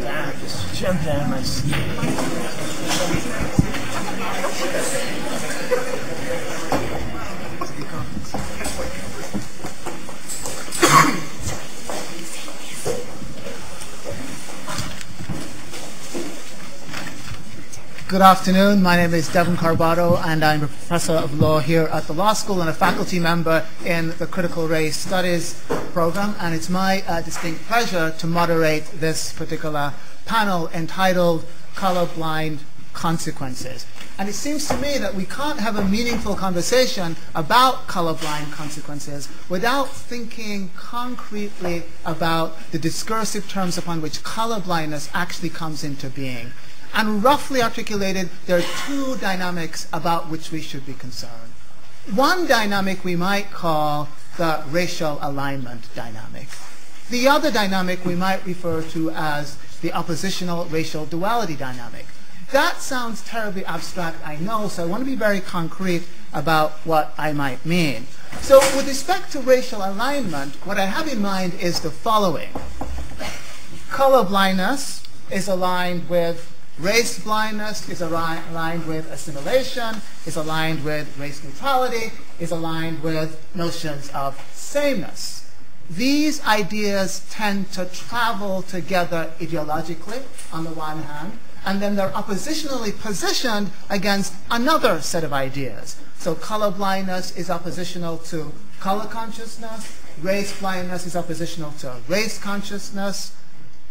down, just jump down my seat. Good afternoon. My name is Devon Carbado, and I'm a professor of law here at the law school and a faculty member in the Critical Race Studies program. And it's my uh, distinct pleasure to moderate this particular panel entitled Colorblind Consequences. And it seems to me that we can't have a meaningful conversation about colorblind consequences without thinking concretely about the discursive terms upon which colorblindness actually comes into being. And roughly articulated, there are two dynamics about which we should be concerned. One dynamic we might call the racial alignment dynamic. The other dynamic we might refer to as the oppositional racial duality dynamic. That sounds terribly abstract, I know, so I want to be very concrete about what I might mean. So with respect to racial alignment, what I have in mind is the following. Color blindness is aligned with Race blindness is aligned with assimilation, is aligned with race neutrality, is aligned with notions of sameness. These ideas tend to travel together ideologically, on the one hand, and then they're oppositionally positioned against another set of ideas. So color blindness is oppositional to color consciousness, race blindness is oppositional to race consciousness,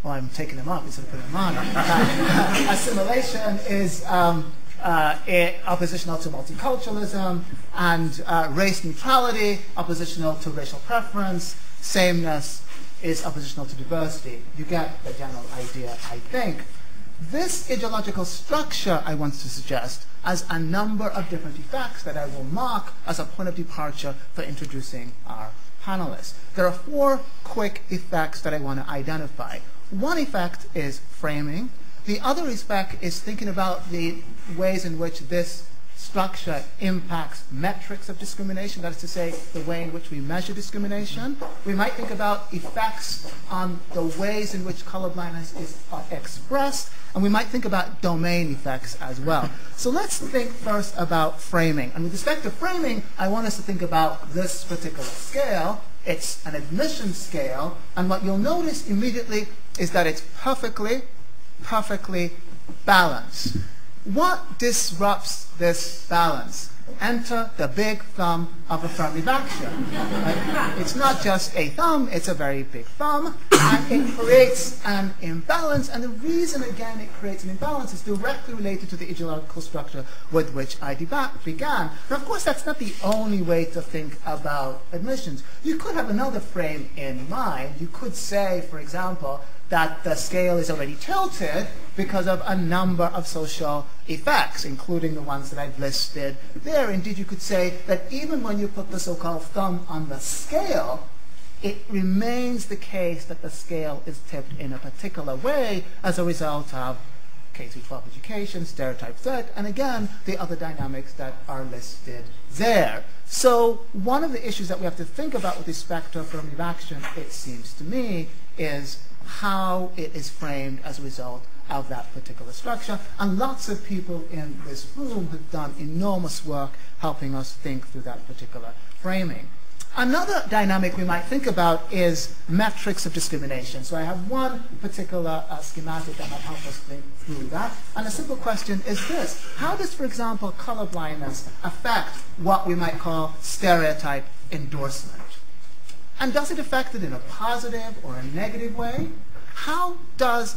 well, I'm taking them off instead of putting them on. Assimilation is um, uh, oppositional to multiculturalism, and uh, race neutrality oppositional to racial preference. Sameness is oppositional to diversity. You get the general idea, I think. This ideological structure, I want to suggest, has a number of different effects that I will mark as a point of departure for introducing our panelists. There are four quick effects that I want to identify. One effect is framing. The other effect is thinking about the ways in which this structure impacts metrics of discrimination, that is to say, the way in which we measure discrimination. We might think about effects on the ways in which colorblindness is uh, expressed, and we might think about domain effects as well. So let's think first about framing. And with respect to framing, I want us to think about this particular scale. It's an admission scale, and what you'll notice immediately is that it's perfectly, perfectly balanced. What disrupts this balance? Enter the big thumb of affirmative action. Right? It's not just a thumb, it's a very big thumb, and it creates an imbalance. And the reason, again, it creates an imbalance is directly related to the ideological structure with which I began. Now, of course, that's not the only way to think about admissions. You could have another frame in mind. You could say, for example, that the scale is already tilted because of a number of social effects, including the ones that I've listed there. Indeed, you could say that even when you put the so-called thumb on the scale, it remains the case that the scale is tipped in a particular way as a result of K-12 education, stereotype threat, and again, the other dynamics that are listed there. So one of the issues that we have to think about with respect to affirmative action, it seems to me, is how it is framed as a result of that particular structure. And lots of people in this room have done enormous work helping us think through that particular framing. Another dynamic we might think about is metrics of discrimination. So I have one particular uh, schematic that might help us think through that. And a simple question is this. How does, for example, colorblindness affect what we might call stereotype endorsement? And does it affect it in a positive or a negative way? How does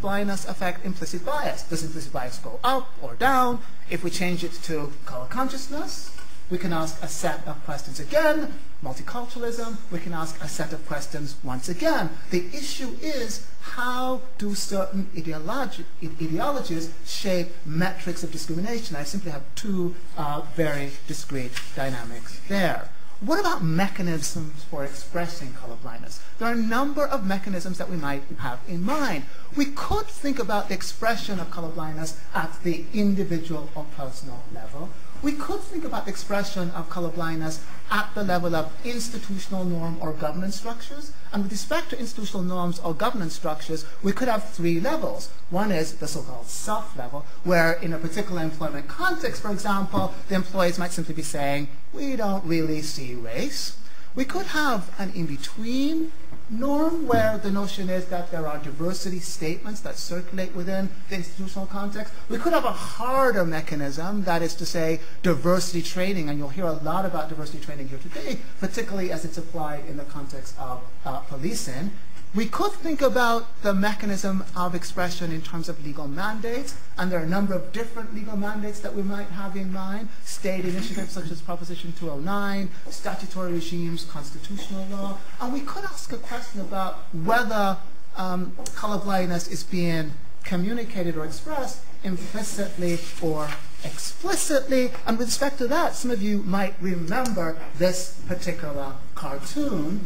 blindness affect implicit bias? Does implicit bias go up or down? If we change it to color consciousness, we can ask a set of questions again. Multiculturalism, we can ask a set of questions once again. The issue is how do certain ideology, ideologies shape metrics of discrimination? I simply have two uh, very discrete dynamics there. What about mechanisms for expressing colorblindness? There are a number of mechanisms that we might have in mind. We could think about the expression of colorblindness at the individual or personal level. We could think about the expression of colorblindness at the level of institutional norm or governance structures. And with respect to institutional norms or governance structures, we could have three levels. One is the so-called self level, where in a particular employment context, for example, the employees might simply be saying, we don't really see race. We could have an in-between norm where the notion is that there are diversity statements that circulate within the institutional context. We could have a harder mechanism, that is to say, diversity training, and you'll hear a lot about diversity training here today, particularly as it's applied in the context of uh, policing. We could think about the mechanism of expression in terms of legal mandates, and there are a number of different legal mandates that we might have in mind. State initiatives such as Proposition 209, statutory regimes, constitutional law. And we could ask a question about whether um, colorblindness is being communicated or expressed implicitly or explicitly. And with respect to that, some of you might remember this particular cartoon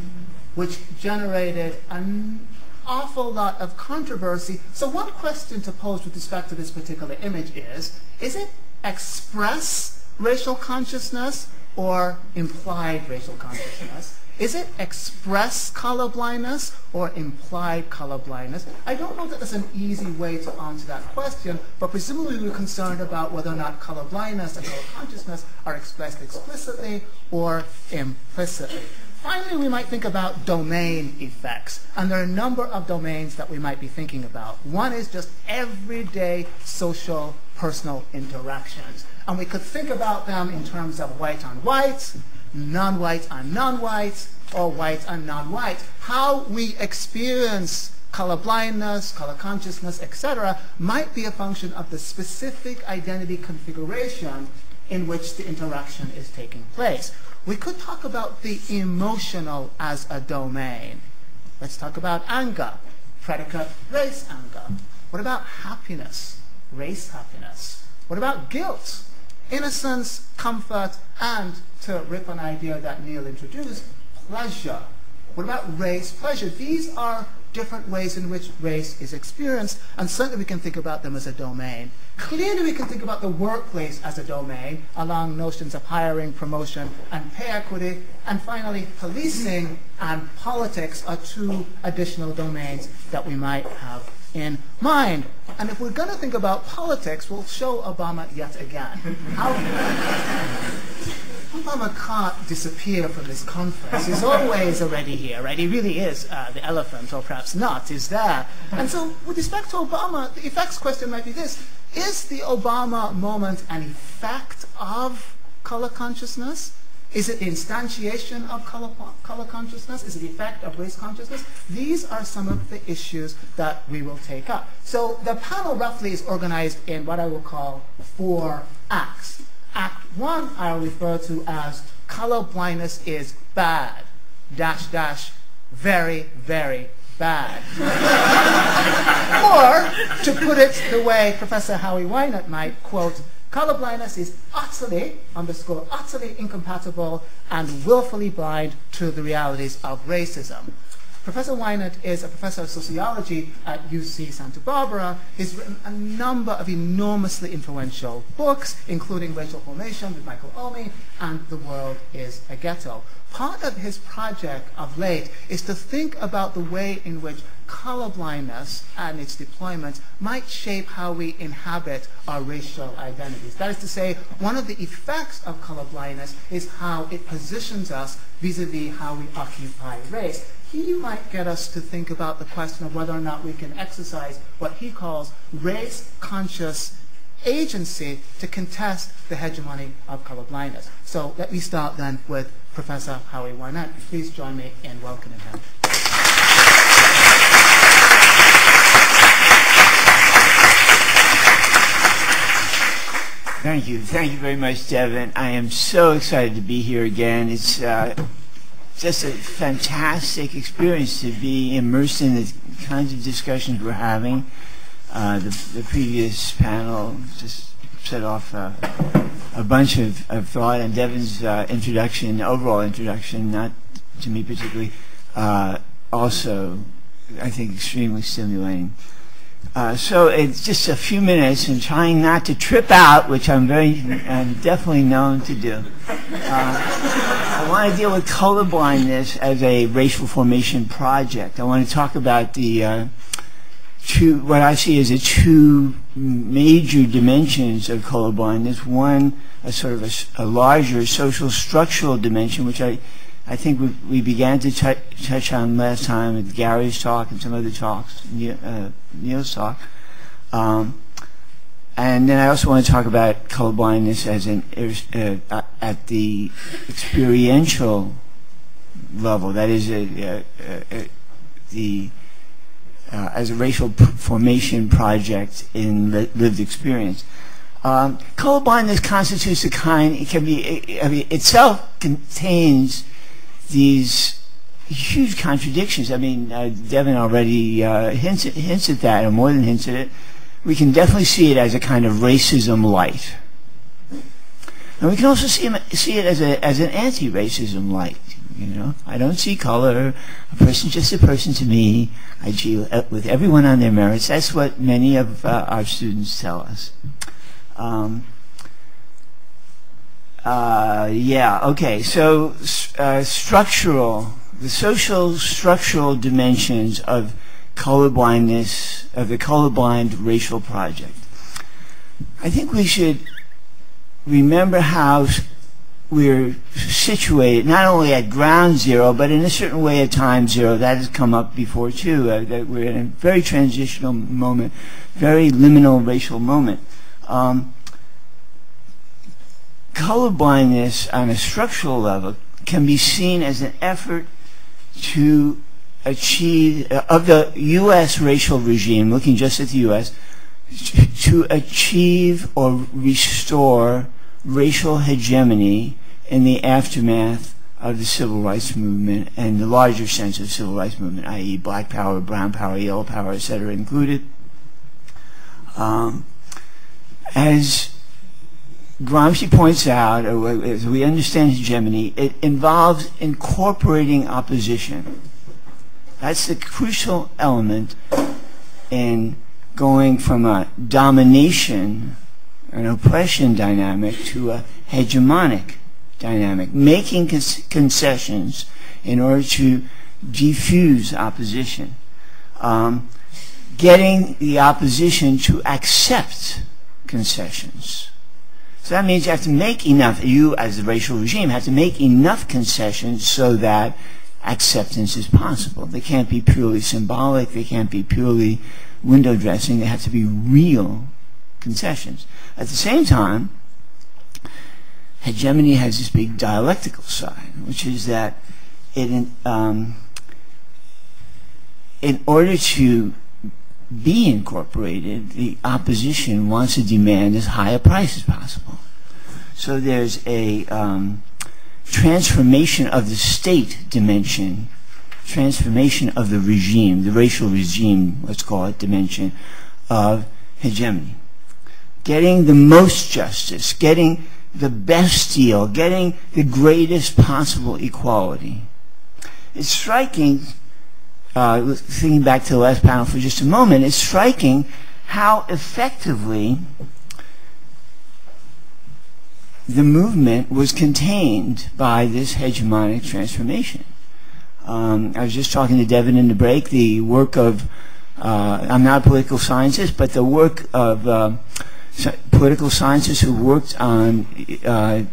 which generated an awful lot of controversy. So one question to pose with respect to this particular image is, is it express racial consciousness or implied racial consciousness? Is it express colorblindness or implied colorblindness? I don't know that there's an easy way to answer that question, but presumably we're concerned about whether or not colorblindness and color consciousness are expressed explicitly or implicitly. Finally, we might think about domain effects. And there are a number of domains that we might be thinking about. One is just everyday social personal interactions. And we could think about them in terms of white on white, non-white on non-white, or white on non-white. How we experience color blindness, color consciousness, etc., might be a function of the specific identity configuration in which the interaction is taking place. We could talk about the emotional as a domain. Let's talk about anger, predicate race anger. What about happiness, race happiness? What about guilt, innocence, comfort, and to rip an idea that Neil introduced, pleasure. What about race, pleasure? These are different ways in which race is experienced, and certainly we can think about them as a domain. Clearly we can think about the workplace as a domain along notions of hiring, promotion, and pay equity. And finally, policing and politics are two additional domains that we might have in mind. And if we're going to think about politics, we'll show Obama yet again. Obama can't disappear from this conference. He's always already here, right? He really is uh, the elephant, or perhaps not, is there. And so with respect to Obama, the effects question might be this. Is the Obama moment an effect of color consciousness? Is it the instantiation of color, color consciousness? Is it the effect of race consciousness? These are some of the issues that we will take up. So the panel roughly is organized in what I will call four acts. Act one I refer to as color blindness is bad, dash, dash, very, very bad. or, to put it the way Professor Howie Winant might, quote, colorblindness is utterly, underscore, utterly incompatible and willfully blind to the realities of racism. Professor Winant is a professor of sociology at UC Santa Barbara. He's written a number of enormously influential books, including Racial Formation with Michael Omi and The World is a Ghetto. Part of his project of late is to think about the way in which colorblindness and its deployment might shape how we inhabit our racial identities. That is to say, one of the effects of colorblindness is how it positions us vis-a-vis -vis how we occupy race he might get us to think about the question of whether or not we can exercise what he calls race-conscious agency to contest the hegemony of colorblindness. So let me start then with Professor Howie Winant. Please join me in welcoming him. Thank you. Thank you very much, Devon. I am so excited to be here again. It's uh, just a fantastic experience to be immersed in the kinds of discussions we're having. Uh, the, the, previous panel just set off uh, a bunch of, of, thought, and Devon's uh, introduction, overall introduction, not to me particularly, uh, also, I think, extremely stimulating. Uh, so it's just a few minutes and trying not to trip out, which I'm very, I'm definitely known to do. I want to deal with colorblindness as a racial formation project. I want to talk about the uh, two, what I see as the two major dimensions of colorblindness. One, a sort of a, a larger social structural dimension, which I, I think we, we began to touch on last time with Gary's talk and some other talks, uh, Neil's talk. Um, and then I also want to talk about colorblindness as an uh, at the experiential level. That is, a, a, a, the uh, as a racial formation project in li lived experience. Um, colorblindness constitutes a kind. It can be. I mean, itself contains these huge contradictions. I mean, uh, Devon already uh, hints, hints at that, or more than hints at it. We can definitely see it as a kind of racism light. And we can also see, see it as, a, as an anti-racism light. You know, I don't see color. A person's just a person to me. I deal with everyone on their merits. That's what many of uh, our students tell us. Um, uh, yeah, okay, so uh, structural, the social structural dimensions of colorblindness, of the colorblind racial project. I think we should remember how we're situated not only at ground zero, but in a certain way at time zero. That has come up before too. Uh, that we're in a very transitional moment, very liminal racial moment. Um, colorblindness on a structural level can be seen as an effort to achieve, uh, of the U.S. racial regime, looking just at the U.S., to achieve or restore racial hegemony in the aftermath of the civil rights movement and the larger sense of civil rights movement, i.e. black power, brown power, yellow power, etc., included. Um, as Gramsci points out, as we understand hegemony, it involves incorporating opposition. That's the crucial element in going from a domination, an oppression dynamic to a hegemonic dynamic, making concessions in order to diffuse opposition. Um, getting the opposition to accept concessions. So that means you have to make enough, you as the racial regime have to make enough concessions so that acceptance is possible. They can't be purely symbolic, they can't be purely window dressing, they have to be real concessions. At the same time, hegemony has this big dialectical side, which is that it, um, in order to be incorporated, the opposition wants to demand as high a price as possible. So there's a um, transformation of the state dimension, transformation of the regime, the racial regime, let's call it, dimension of hegemony. Getting the most justice, getting the best deal, getting the greatest possible equality. It's striking uh, thinking back to the last panel for just a moment, it's striking how effectively the movement was contained by this hegemonic transformation. Um, I was just talking to Devon in the break, the work of, uh, I'm not a political scientist, but the work of uh, political scientists who worked on uh,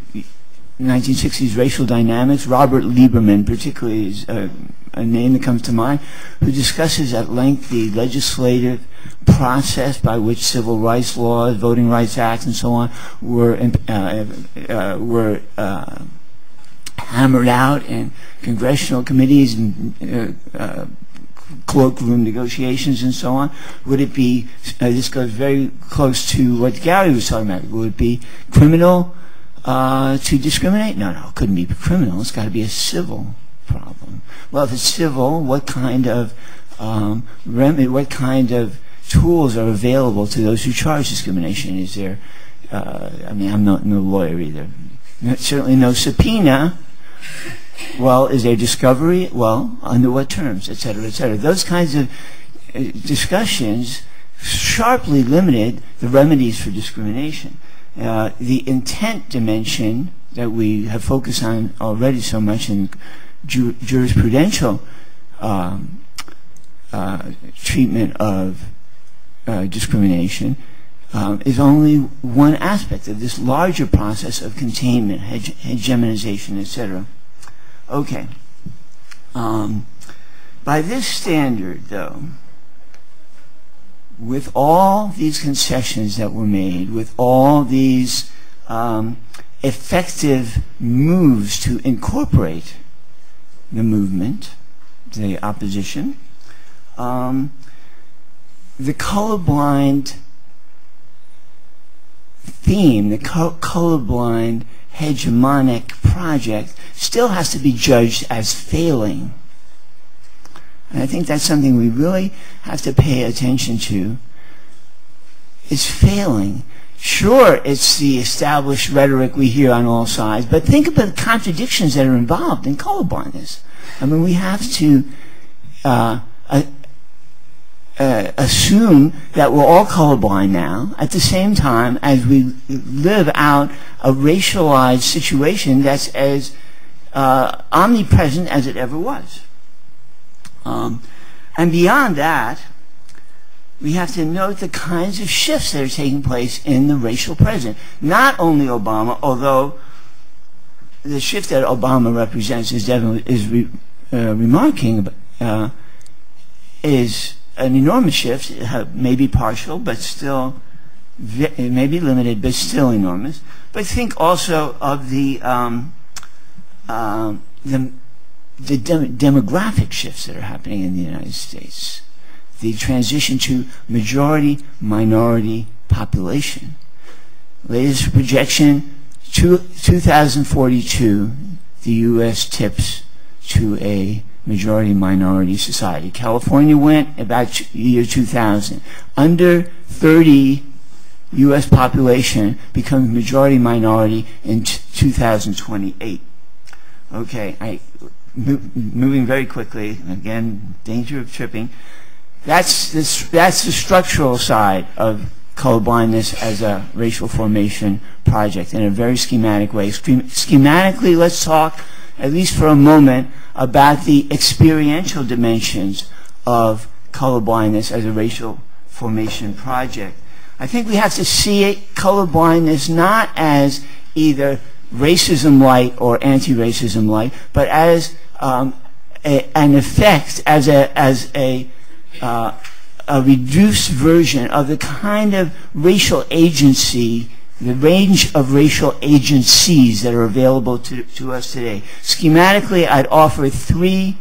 1960s racial dynamics. Robert Lieberman, particularly, is a, name that comes to mind, who discusses at length the legislative process by which civil rights laws, voting rights acts, and so on were uh, uh, were uh, hammered out in congressional committees and uh, uh, cloakroom negotiations and so on? Would it be, uh, this goes very close to what Gary was talking about, would it be criminal uh, to discriminate? No, no, it couldn't be criminal. It's got to be a civil problem. Well, if it's civil, what kind of um, remedy, what kind of tools are available to those who charge discrimination? Is there, uh, I mean, I'm not no lawyer either. Certainly no subpoena. Well, is there discovery? Well, under what terms, et cetera, et cetera. Those kinds of uh, discussions sharply limited the remedies for discrimination. Uh, the intent dimension that we have focused on already so much in ju- jurisprudential um, uh, treatment of uh, discrimination um, is only one aspect of this larger process of containment, hege- hegemonization, etc. Okay. Um, by this standard, though, with all these concessions that were made, with all these um, effective moves to incorporate the movement, the opposition, um, the colorblind theme, the co- colorblind hegemonic project still has to be judged as failing. And I think that's something we really have to pay attention to. Is failing. Sure, it's the established rhetoric we hear on all sides, but think about the contradictions that are involved in colorblindness. I mean, we have to uh, uh, uh, assume that we're all colorblind now at the same time as we live out a racialized situation that's as uh, omnipresent as it ever was. Um, and beyond that, we have to note the kinds of shifts that are taking place in the racial present. Not only Obama, although the shift that Obama represents is definitely is re, uh, remarking, uh, is an enormous shift. It may be partial, but still, it may be limited, but still enormous. But think also of the um, uh, the the dem- demographic shifts that are happening in the United States, the transition to majority minority population. Latest projection, two, 2042, the U.S. tips to a majority minority society. California went about year 2000. Under 30 U.S. population becomes majority minority in 2028. Okay, I moving very quickly. Again, danger of tripping. That's that's the structural side of colorblindness as a racial formation project in a very schematic way. Schematically, let's talk at least for a moment about the experiential dimensions of colorblindness as a racial formation project. I think we have to see it, colorblindness not as either racism light or anti-racism light, but as um, a, an effect, as a as a Uh, a reduced version of the kind of racial agency, the range of racial agencies that are available to, to us today. Schematically, I'd offer three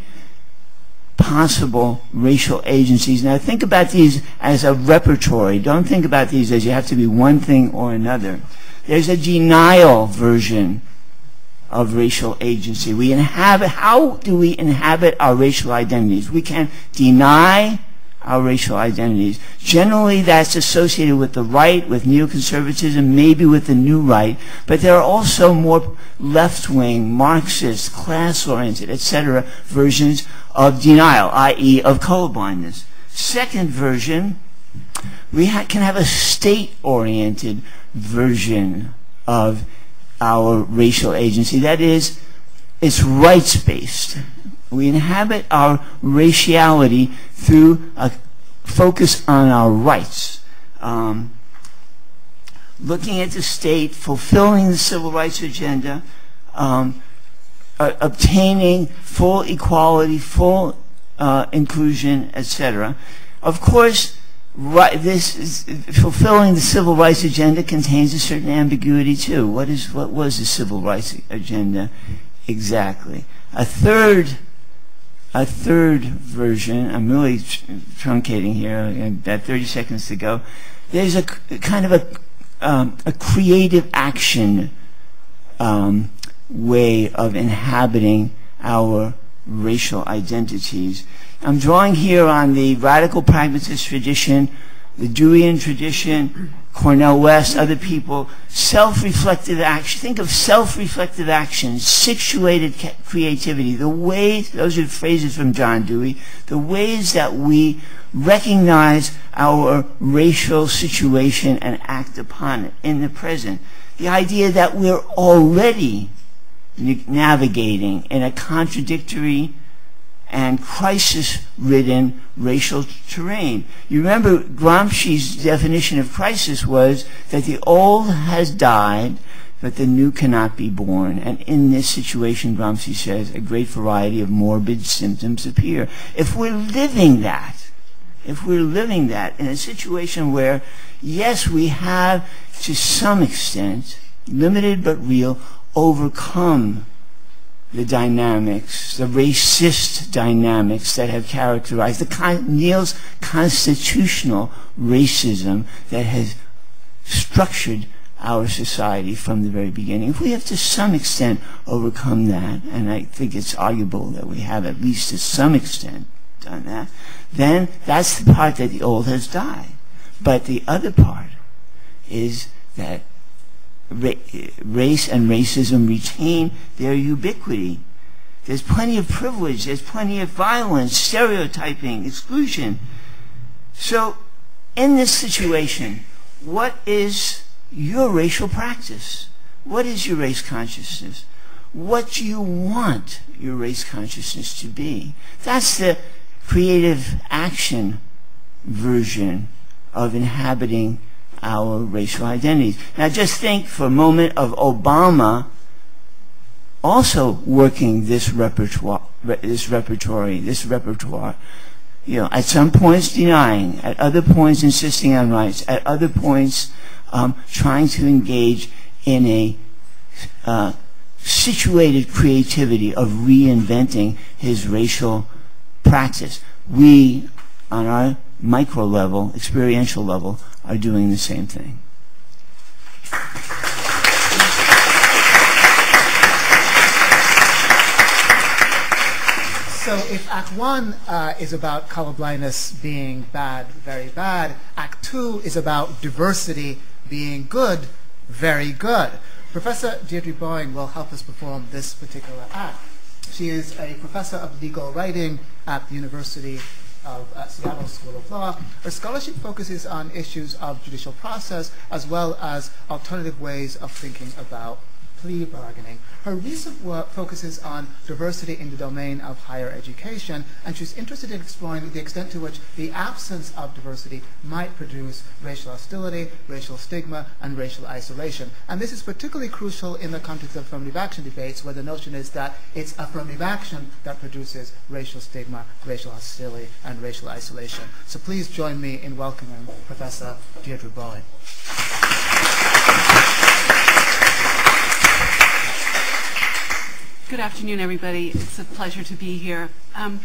possible racial agencies. Now think about these as a repertory. Don't think about these as you have to be one thing or another. There's a denial version of racial agency. We inhabit, how do we inhabit our racial identities? We can deny our racial identities. Generally, that's associated with the right, with neoconservatism, maybe with the new right, but there are also more left-wing, Marxist, class-oriented, etc. versions of denial, i.e. of colorblindness. Second version, we ha can have a state-oriented version of our racial agency. That is, it's rights-based. We inhabit our raciality through a focus on our rights. Um, looking at the state, fulfilling the civil rights agenda, um, uh, obtaining full equality, full uh, inclusion, etc. Of course, right, this is, fulfilling the civil rights agenda contains a certain ambiguity too. What is what was the civil rights agenda exactly? A third a third version, I'm really truncating here, about 30 seconds to go. There's a kind of a, um, a creative action um, way of inhabiting our racial identities. I'm drawing here on the radical pragmatist tradition, the Deweyan tradition, Cornel West, other people, self-reflective action. Think of self-reflective action, situated creativity, the ways, those are phrases from John Dewey, the ways that we recognize our racial situation and act upon it in the present. The idea that we're already navigating in a contradictory and crisis-ridden racial terrain. You remember Gramsci's definition of crisis was that the old has died, but the new cannot be born. And in this situation, Gramsci says, a great variety of morbid symptoms appear. If we're living that, if we're living that in a situation where, yes, we have to some extent, limited but real, overcome the dynamics, the racist dynamics that have characterized the con- Neil's constitutional racism that has structured our society from the very beginning. If we have to some extent overcome that, and I think it's arguable that we have at least to some extent done that, then that's the part that the old has died. But the other part is that race and racism retain their ubiquity. There's plenty of privilege, there's plenty of violence, stereotyping, exclusion. So, in this situation, what is your racial practice? What is your race consciousness? What do you want your race consciousness to be? That's the creative action version of inhabiting our racial identities. Now just think for a moment of Obama also working this repertoire, this repertory, this repertoire. You know, at some points denying, at other points insisting on rights, at other points um, trying to engage in a uh, situated creativity of reinventing his racial practice. We, on our micro level, experiential level, are doing the same thing. So if Act 1 uh, is about colorblindness being bad, very bad, Act 2 is about diversity being good, very good. Professor Deirdre Bowen will help us perform this particular act. She is a professor of legal writing at the University of uh, Seattle School of Law. Her scholarship focuses on issues of judicial process as well as alternative ways of thinking about plea bargaining. Her recent work focuses on diversity in the domain of higher education, and she's interested in exploring the extent to which the absence of diversity might produce racial hostility, racial stigma, and racial isolation. And this is particularly crucial in the context of affirmative action debates, where the notion is that it's affirmative action that produces racial stigma, racial hostility, and racial isolation. So please join me in welcoming Professor Deirdre Bowen. Good afternoon, everybody. It's a pleasure to be here. Um,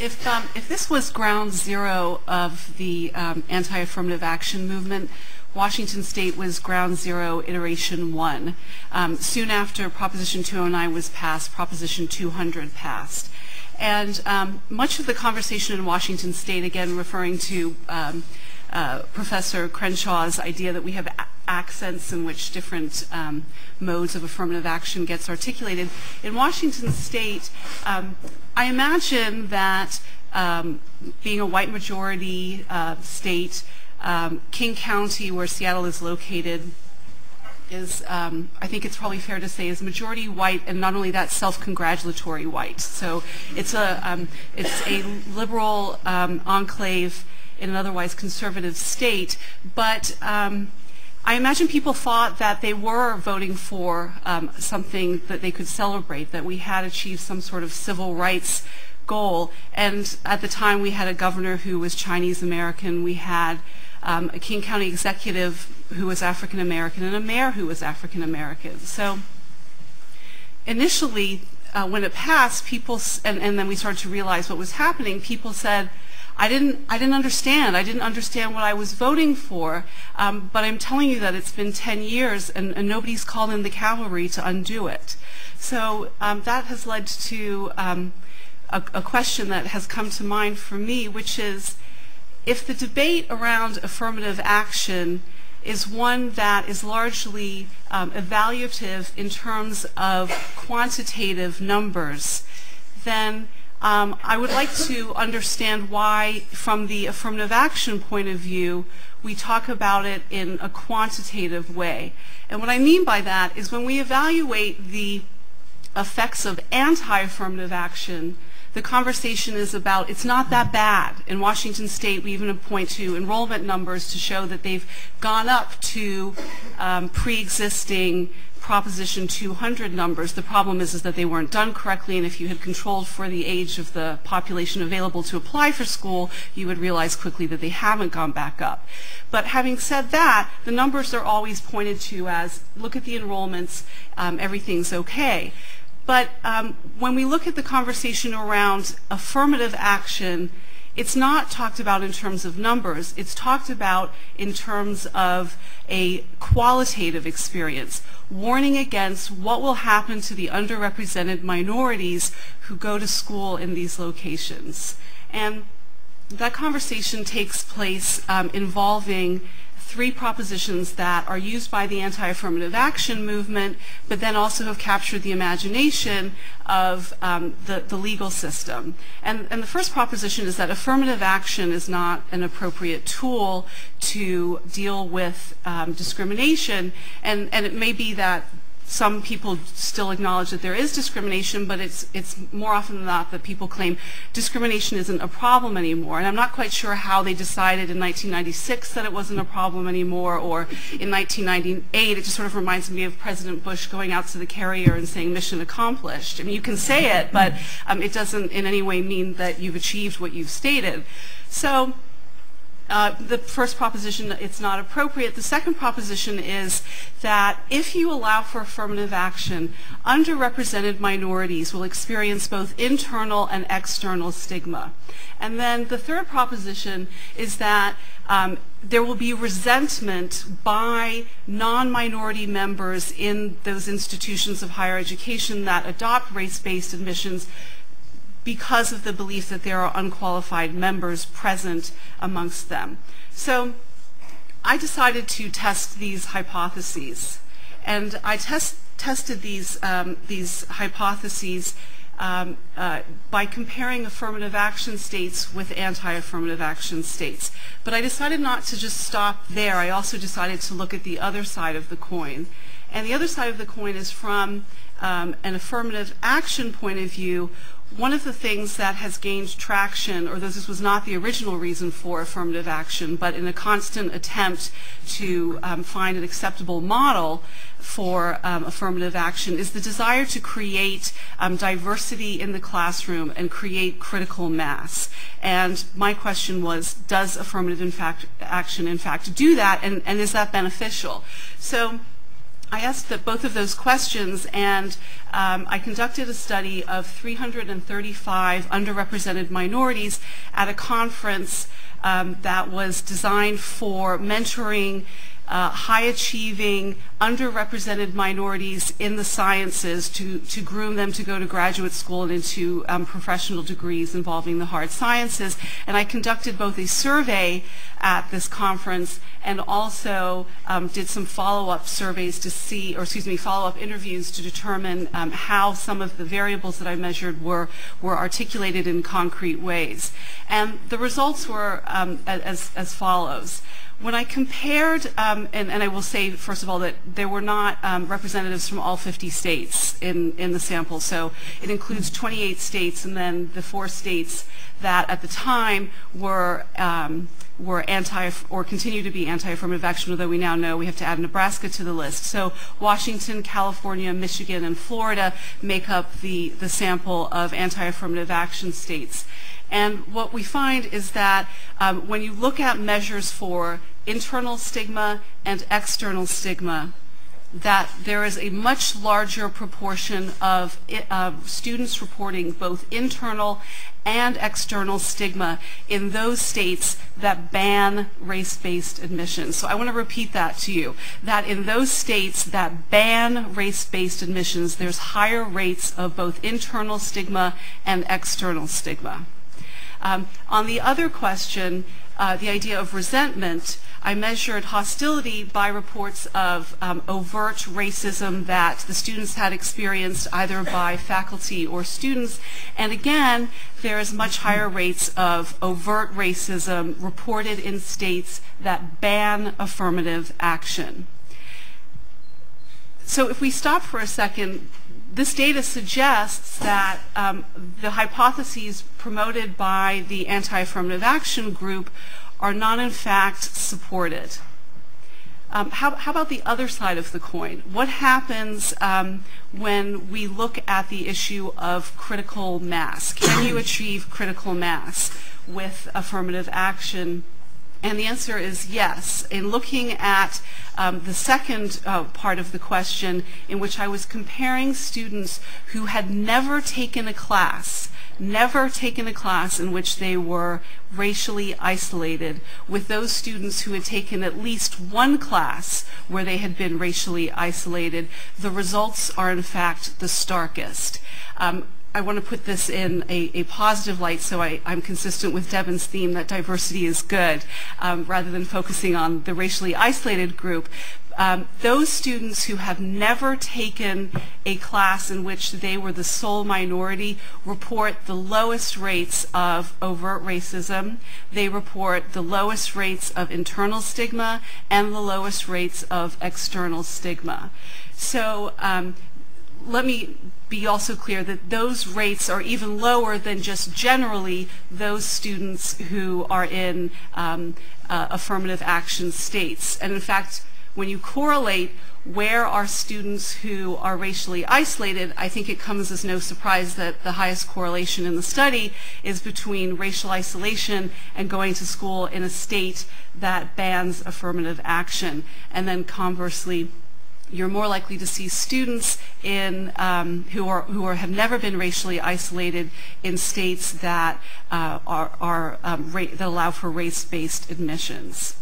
if, um, if this was ground zero of the um, anti-affirmative action movement, Washington State was ground zero, iteration one. Um, soon after Proposition 209 was passed, Proposition 200 passed. And um, much of the conversation in Washington State, again referring to um, uh, Professor Crenshaw's idea that we have accents in which different um, modes of affirmative action gets articulated. In Washington State, um, I imagine that um, being a white majority uh, state, um, King County, where Seattle is located, is, um, I think it's probably fair to say, is majority white, and not only that, self-congratulatory white. So it's a, um, it's a liberal enclave in an otherwise conservative state, but um, I imagine people thought that they were voting for um, something that they could celebrate, that we had achieved some sort of civil rights goal. And at the time, we had a governor who was Chinese American. We had um, a King County executive who was African American and a mayor who was African American. So initially, uh, when it passed, people, and, and then we started to realize what was happening, people said, I didn't, I didn't understand. I didn't understand what I was voting for. Um, but I'm telling you that it's been 10 years and, and, nobody's called in the cavalry to undo it. So um, that has led to um, a, a question that has come to mind for me, which is if the debate around affirmative action is one that is largely um, evaluative in terms of quantitative numbers, then um, I would like to understand why, from the affirmative action point of view, we talk about it in a quantitative way. And what I mean by that is when we evaluate the effects of anti-affirmative action, the conversation is about it's not that bad. In Washington State, we even point to enrollment numbers to show that they've gone up to um, pre-existing Proposition 200 numbers. The problem is, is that they weren't done correctly, and if you had controlled for the age of the population available to apply for school, you would realize quickly that they haven't gone back up. But having said that, the numbers are always pointed to as, look at the enrollments, um, everything's okay. But um, when we look at the conversation around affirmative action, it's not talked about in terms of numbers. It's talked about in terms of a qualitative experience, warning against what will happen to the underrepresented minorities who go to school in these locations. And that conversation takes place um, involving three propositions that are used by the anti-affirmative action movement, but then also have captured the imagination of um, the, the, legal system. And, and the first proposition is that affirmative action is not an appropriate tool to deal with um, discrimination, and, and it may be that some people still acknowledge that there is discrimination, but it's, it's more often than not that people claim discrimination isn't a problem anymore. And I'm not quite sure how they decided in 1996 that it wasn't a problem anymore, or in 1998. It just sort of reminds me of President Bush going out to the carrier and saying mission accomplished. I mean, you can say it, but um, it doesn't in any way mean that you've achieved what you've stated. So uh, the first proposition, it's not appropriate. The second proposition is that if you allow for affirmative action, underrepresented minorities will experience both internal and external stigma. And then the third proposition is that um, there will be resentment by non-minority members in those institutions of higher education that adopt race-based admissions because of the belief that there are unqualified members present amongst them. So I decided to test these hypotheses. And I test, tested these, um, these hypotheses um, uh, by comparing affirmative action states with anti-affirmative action states. But I decided not to just stop there. I also decided to look at the other side of the coin. And the other side of the coin is from um, an affirmative action point of view, one of the things that has gained traction, or this was not the original reason for affirmative action, but in a constant attempt to um, find an acceptable model for um, affirmative action, is the desire to create um, diversity in the classroom and create critical mass. And my question was, does affirmative in fact, action in fact do that, and, and is that beneficial? So I asked both of those questions, and um, I conducted a study of 335 underrepresented minorities at a conference um, that was designed for mentoring uh, high-achieving, underrepresented minorities in the sciences to, to groom them to go to graduate school and into um, professional degrees involving the hard sciences. And I conducted both a survey at this conference and also um, did some follow-up surveys to see, or excuse me, follow-up interviews to determine um, how some of the variables that I measured were, were articulated in concrete ways. And the results were um, as, as follows. When I compared, um, and, and, I will say, first of all, that there were not um, representatives from all 50 states in, in the sample. So it includes 28 states and then the four states that at the time were um, were anti or continue to be anti-affirmative action, although we now know we have to add Nebraska to the list. So Washington, California, Michigan, and Florida make up the, the sample of anti-affirmative action states. And what we find is that um, when you look at measures for internal stigma and external stigma, that there is a much larger proportion of uh, students reporting both internal and external stigma in those states that ban race-based admissions. So I want to repeat that to you, that in those states that ban race-based admissions, there's higher rates of both internal stigma and external stigma. Um, on the other question, uh, the idea of resentment, I measured hostility by reports of um, overt racism that the students had experienced either by faculty or students. And again, there is much higher rates of overt racism reported in states that ban affirmative action. So if we stop for a second, this data suggests that um, the hypotheses promoted by the anti-affirmative action group are not in fact supported. Um, how, how, about the other side of the coin? What happens um, when we look at the issue of critical mass? Can you achieve critical mass with affirmative action and the answer is yes. In looking at um, the second uh, part of the question, in which I was comparing students who had never taken a class, never taken a class in which they were racially isolated, with those students who had taken at least one class where they had been racially isolated, the results are in fact the starkest. Um, I want to put this in a, a positive light so I, am consistent with Devon's theme that diversity is good um, rather than focusing on the racially isolated group. Um, those students who have never taken a class in which they were the sole minority report the lowest rates of overt racism. They report the lowest rates of internal stigma and the lowest rates of external stigma. So um, let me be also clear that those rates are even lower than just generally those students who are in um, uh, affirmative action states. And in fact, when you correlate where are students who are racially isolated, I think it comes as no surprise that the highest correlation in the study is between racial isolation and going to school in a state that bans affirmative action. And then conversely, you're more likely to see students in um, who are who are, have never been racially isolated in states that uh, are, are um, that allow for race-based admissions.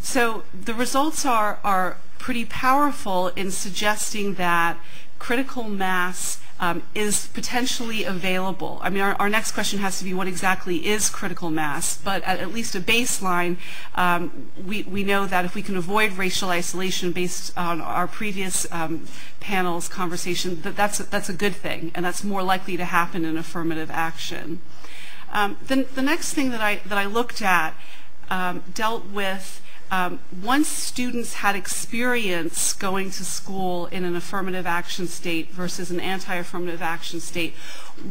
So the results are are pretty powerful in suggesting that critical mass um, is potentially available. I mean, our, our, next question has to be what exactly is critical mass, but at, at least a baseline, um, we, we know that if we can avoid racial isolation based on our previous um, panel's conversation, that that's, a, that's a good thing, and that's more likely to happen in affirmative action. Um, the, the next thing that I, that I looked at um, dealt with um, once students had experience going to school in an affirmative action state versus an anti-affirmative action state,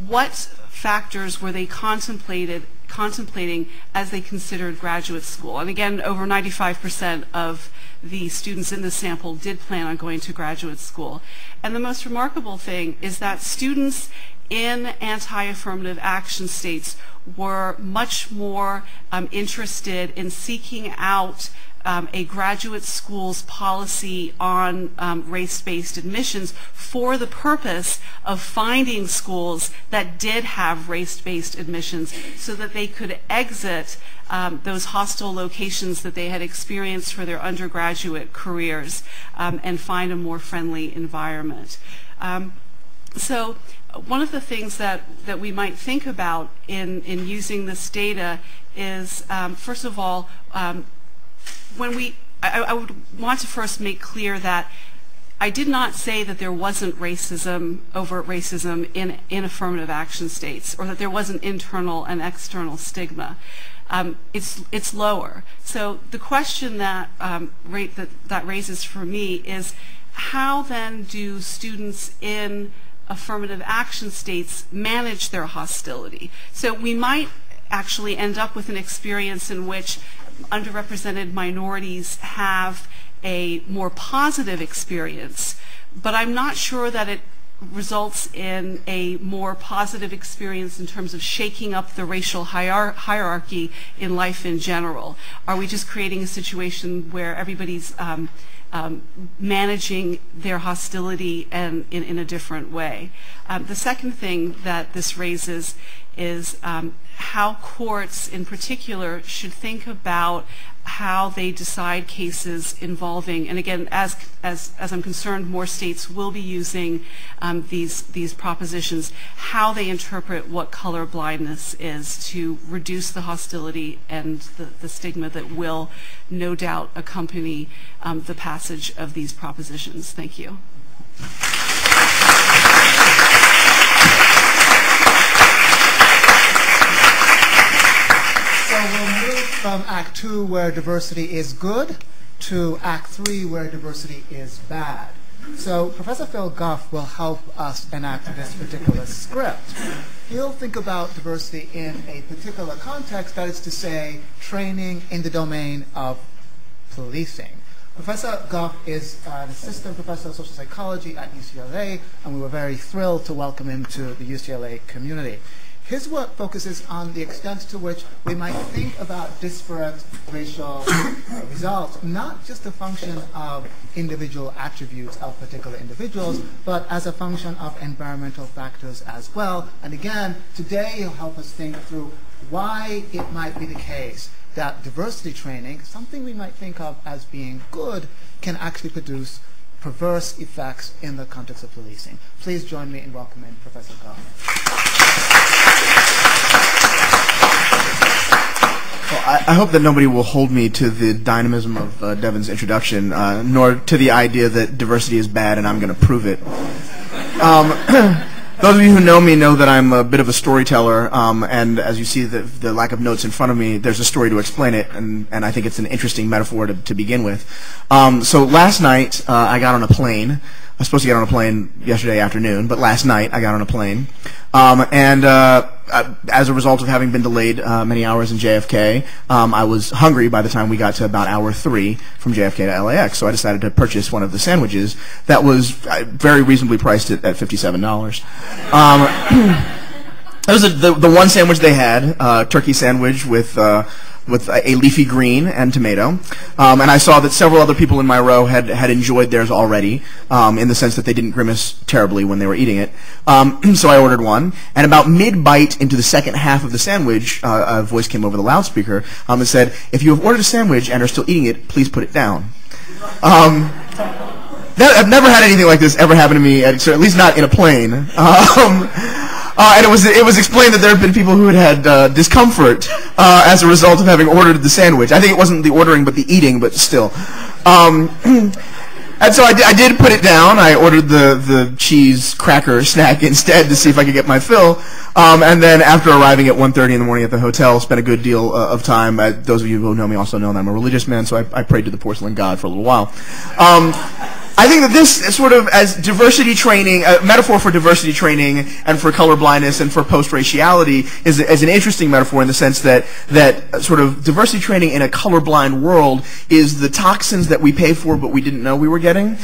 what factors were they contemplated contemplating as they considered graduate school? And again, over 95% of the students in the sample did plan on going to graduate school. And the most remarkable thing is that students in anti-affirmative action states were much more um, interested in seeking out um, a graduate school's policy on um, race-based admissions for the purpose of finding schools that did have race-based admissions so that they could exit um, those hostile locations that they had experienced for their undergraduate careers um, and find a more friendly environment. Um, so one of the things that, that we might think about in, in using this data is, um, first of all, um, when we, I, I would want to first make clear that I did not say that there wasn't racism, overt racism in, in affirmative action states, or that there wasn't internal and external stigma. Um, it's, it's lower. So the question that, um, rate that, that raises for me is how then do students in affirmative action states manage their hostility? So we might actually end up with an experience in which underrepresented minorities have a more positive experience, but I'm not sure that it results in a more positive experience in terms of shaking up the racial hier hierarchy in life in general? Are we just creating a situation where everybody's um, um, managing their hostility and in, in a different way? Um, the second thing that this raises is um, how courts in particular should think about how they decide cases involving, and again, as, as, as I'm concerned, more states will be using um, these, these propositions, how they interpret what color blindness is to reduce the hostility and the, the stigma that will no doubt accompany um, the passage of these propositions. Thank you. So we'll move from Act 2, where diversity is good, to Act 3, where diversity is bad. So Professor Phil Goff will help us enact this particular script. He'll think about diversity in a particular context, that is to say, training in the domain of policing. Professor Goff is an assistant professor of social psychology at UCLA, and we were very thrilled to welcome him to the UCLA community. His work focuses on the extent to which we might think about disparate racial uh, results, not just a function of individual attributes of particular individuals, but as a function of environmental factors as well. And again, today he'll help us think through why it might be the case that diversity training, something we might think of as being good, can actually produce perverse effects in the context of policing. Please join me in welcoming Professor Goff. Well, I, I, hope that nobody will hold me to the dynamism of uh, Devon's introduction, uh, nor to the idea that diversity is bad and I'm going to prove it. Um, Those of you who know me know that I'm a bit of a storyteller, um, and as you see the, the lack of notes in front of me, there's a story to explain it, and, and I think it's an interesting metaphor to, to begin with. Um, so last night, uh, I got on a plane. I was supposed to get on a plane yesterday afternoon, but last night I got on a plane. Um, and uh, uh, as a result of having been delayed uh, many hours in JFK, um, I was hungry by the time we got to about hour three from JFK to LAX. So I decided to purchase one of the sandwiches that was uh, very reasonably priced at, at $57. Um, It was a, the, the one sandwich they had, uh, turkey sandwich with uh, with a leafy green and tomato. Um, and I saw that several other people in my row had, had enjoyed theirs already, um, in the sense that they didn't grimace terribly when they were eating it. Um, so I ordered one. And about mid-bite into the second half of the sandwich, uh, a voice came over the loudspeaker um, and said, if you have ordered a sandwich and are still eating it, please put it down. Um, that, I've never had anything like this ever happen to me, at, at least not in a plane. Uh, and it was it was explained that there have been people who had had uh, discomfort uh, as a result of having ordered the sandwich. I think it wasn't the ordering, but the eating, but still. Um, and so I, I did put it down. I ordered the, the cheese cracker snack instead to see if I could get my fill. Um, and then after arriving at 1.30 in the morning at the hotel, spent a good deal uh, of time. Uh, those of you who know me also know that I'm a religious man, so I, I prayed to the porcelain god for a little while. Um, I think that this sort of as diversity training, a metaphor for diversity training and for color blindness and for post-raciality is, is an interesting metaphor in the sense that, that sort of diversity training in a colorblind world is the toxins that we pay for but we didn't know we were getting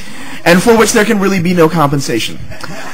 and for which there can really be no compensation.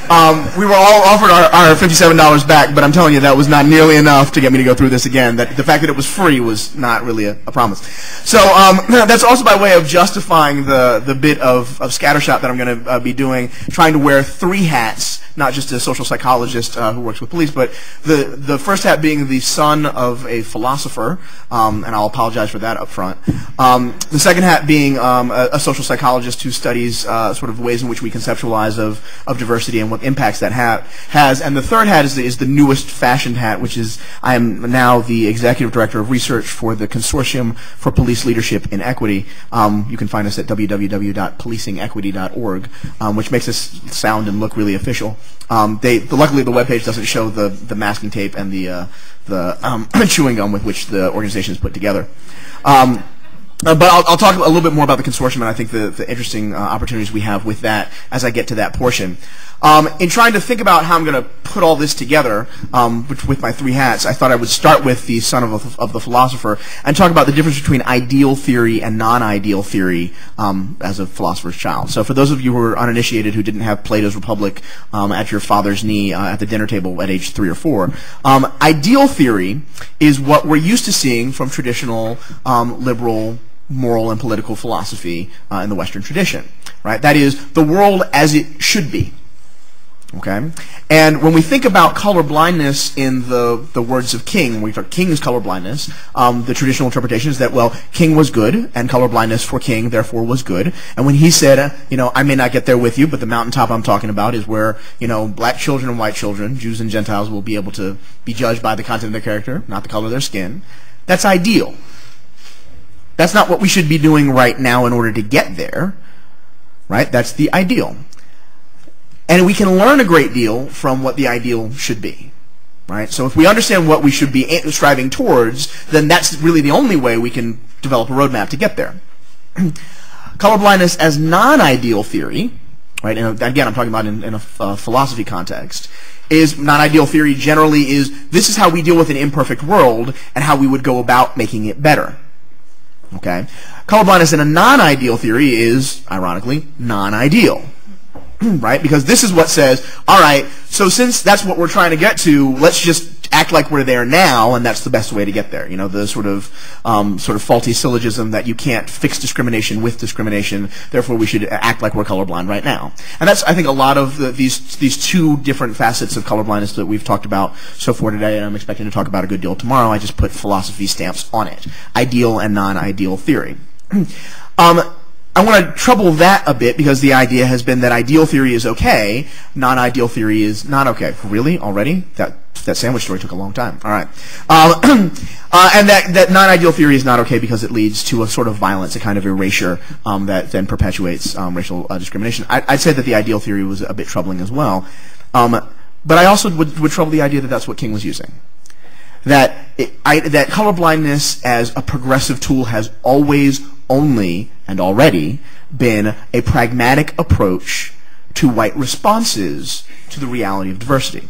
Um, we were all offered our, our $57 back, but I'm telling you that was not nearly enough to get me to go through this again. That the fact that it was free was not really a, a promise. So um, that's also by way of justifying the, the bit of, of scattershot that I'm going to uh, be doing, trying to wear three hats, not just a social psychologist uh, who works with police, but the, the first hat being the son of a philosopher, um, and I'll apologize for that up front. Um, the second hat being um, a, a, social psychologist who studies uh, sort of ways in which we conceptualize of, of diversity and what impacts that hat has. And the third hat is the, is the newest fashioned hat, which is I am now the executive director of research for the Consortium for Police Leadership in Equity. Um, you can find us at www.policingequity.com equity.org, um, which makes us sound and look really official. Um, they, luckily, the webpage doesn't show the, the masking tape and the, uh, the um, chewing gum with which the organization is put together. Um, uh, but I'll, I'll, talk a little bit more about the consortium and I think the, the interesting uh, opportunities we have with that as I get to that portion. Um, in trying to think about how I'm going to put all this together um, with, with, my three hats, I thought I would start with the son of, of the philosopher and talk about the difference between ideal theory and non-ideal theory um, as a philosopher's child. So for those of you who are uninitiated who didn't have Plato's Republic um, at your father's knee uh, at the dinner table at age three or four, um, ideal theory is what we're used to seeing from traditional um, liberal moral and political philosophy uh, in the Western tradition. Right? That is, the world as it should be Okay, and when we think about color blindness in the the words of King, when we talk King's color blindness, um, the traditional interpretation is that well, King was good, and color blindness for King therefore was good. And when he said, uh, you know, I may not get there with you, but the mountaintop I'm talking about is where you know black children and white children, Jews and Gentiles, will be able to be judged by the content of their character, not the color of their skin. That's ideal. That's not what we should be doing right now in order to get there. Right? That's the ideal. And we can learn a great deal from what the ideal should be. Right? So if we understand what we should be striving towards, then that's really the only way we can develop a roadmap to get there. Colorblindness as non-ideal theory, right? And again, I'm talking about in, in a uh, philosophy context, is non-ideal theory generally is this is how we deal with an imperfect world and how we would go about making it better. Okay? Colorblindness in a non-ideal theory is, ironically, non-ideal. right? Because this is what says, all right, so since that's what we're trying to get to, let's just act like we're there now, and that's the best way to get there. You know, the sort of um, sort of faulty syllogism that you can't fix discrimination with discrimination, therefore we should act like we're colorblind right now. And that's, I think, a lot of the, these these two different facets of colorblindness that we've talked about so far today, and I'm expecting to talk about a good deal tomorrow. I just put philosophy stamps on it: ideal and non-ideal theory. um, I want to trouble that a bit because the idea has been that ideal theory is okay, non-ideal theory is not okay. Really? Already? That that sandwich story took a long time. All right. Um, uh, and that, that non-ideal theory is not okay because it leads to a sort of violence, a kind of erasure um, that then perpetuates um, racial uh, discrimination. I, would say that the ideal theory was a bit troubling as well. Um, but I also would, would trouble the idea that that's what King was using that it, I, that colorblindness as a progressive tool has always only and already been a pragmatic approach to white responses to the reality of diversity.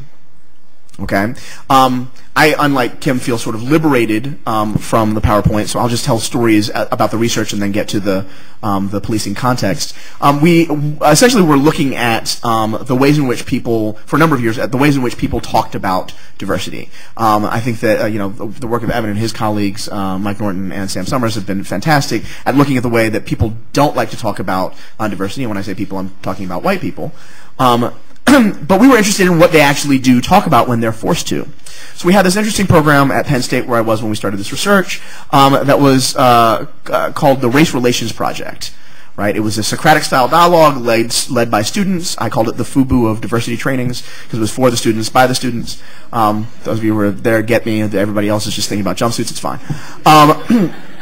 Okay? Um, I, unlike Kim, feel sort of liberated um, from the PowerPoint, so I'll just tell stories about the research and then get to the um, the policing context. Um, we essentially were looking at um, the ways in which people, for a number of years, at the ways in which people talked about diversity. Um, I think that uh, you know the, the, work of Evan and his colleagues, uh, Mike Norton and Sam Sommers, have been fantastic at looking at the way that people don't like to talk about uh, diversity. And when I say people, I'm talking about white people. Um, but we were interested in what they actually do talk about when they're forced to. So we had this interesting program at Penn State where I was when we started this research um, that was uh, uh, called the Race Relations Project. Right? It was a Socratic-style dialogue led, led by students. I called it the FUBU of diversity trainings because it was for the students, by the students. Um, those of you who were there get me. Everybody else is just thinking about jumpsuits. It's fine. Um,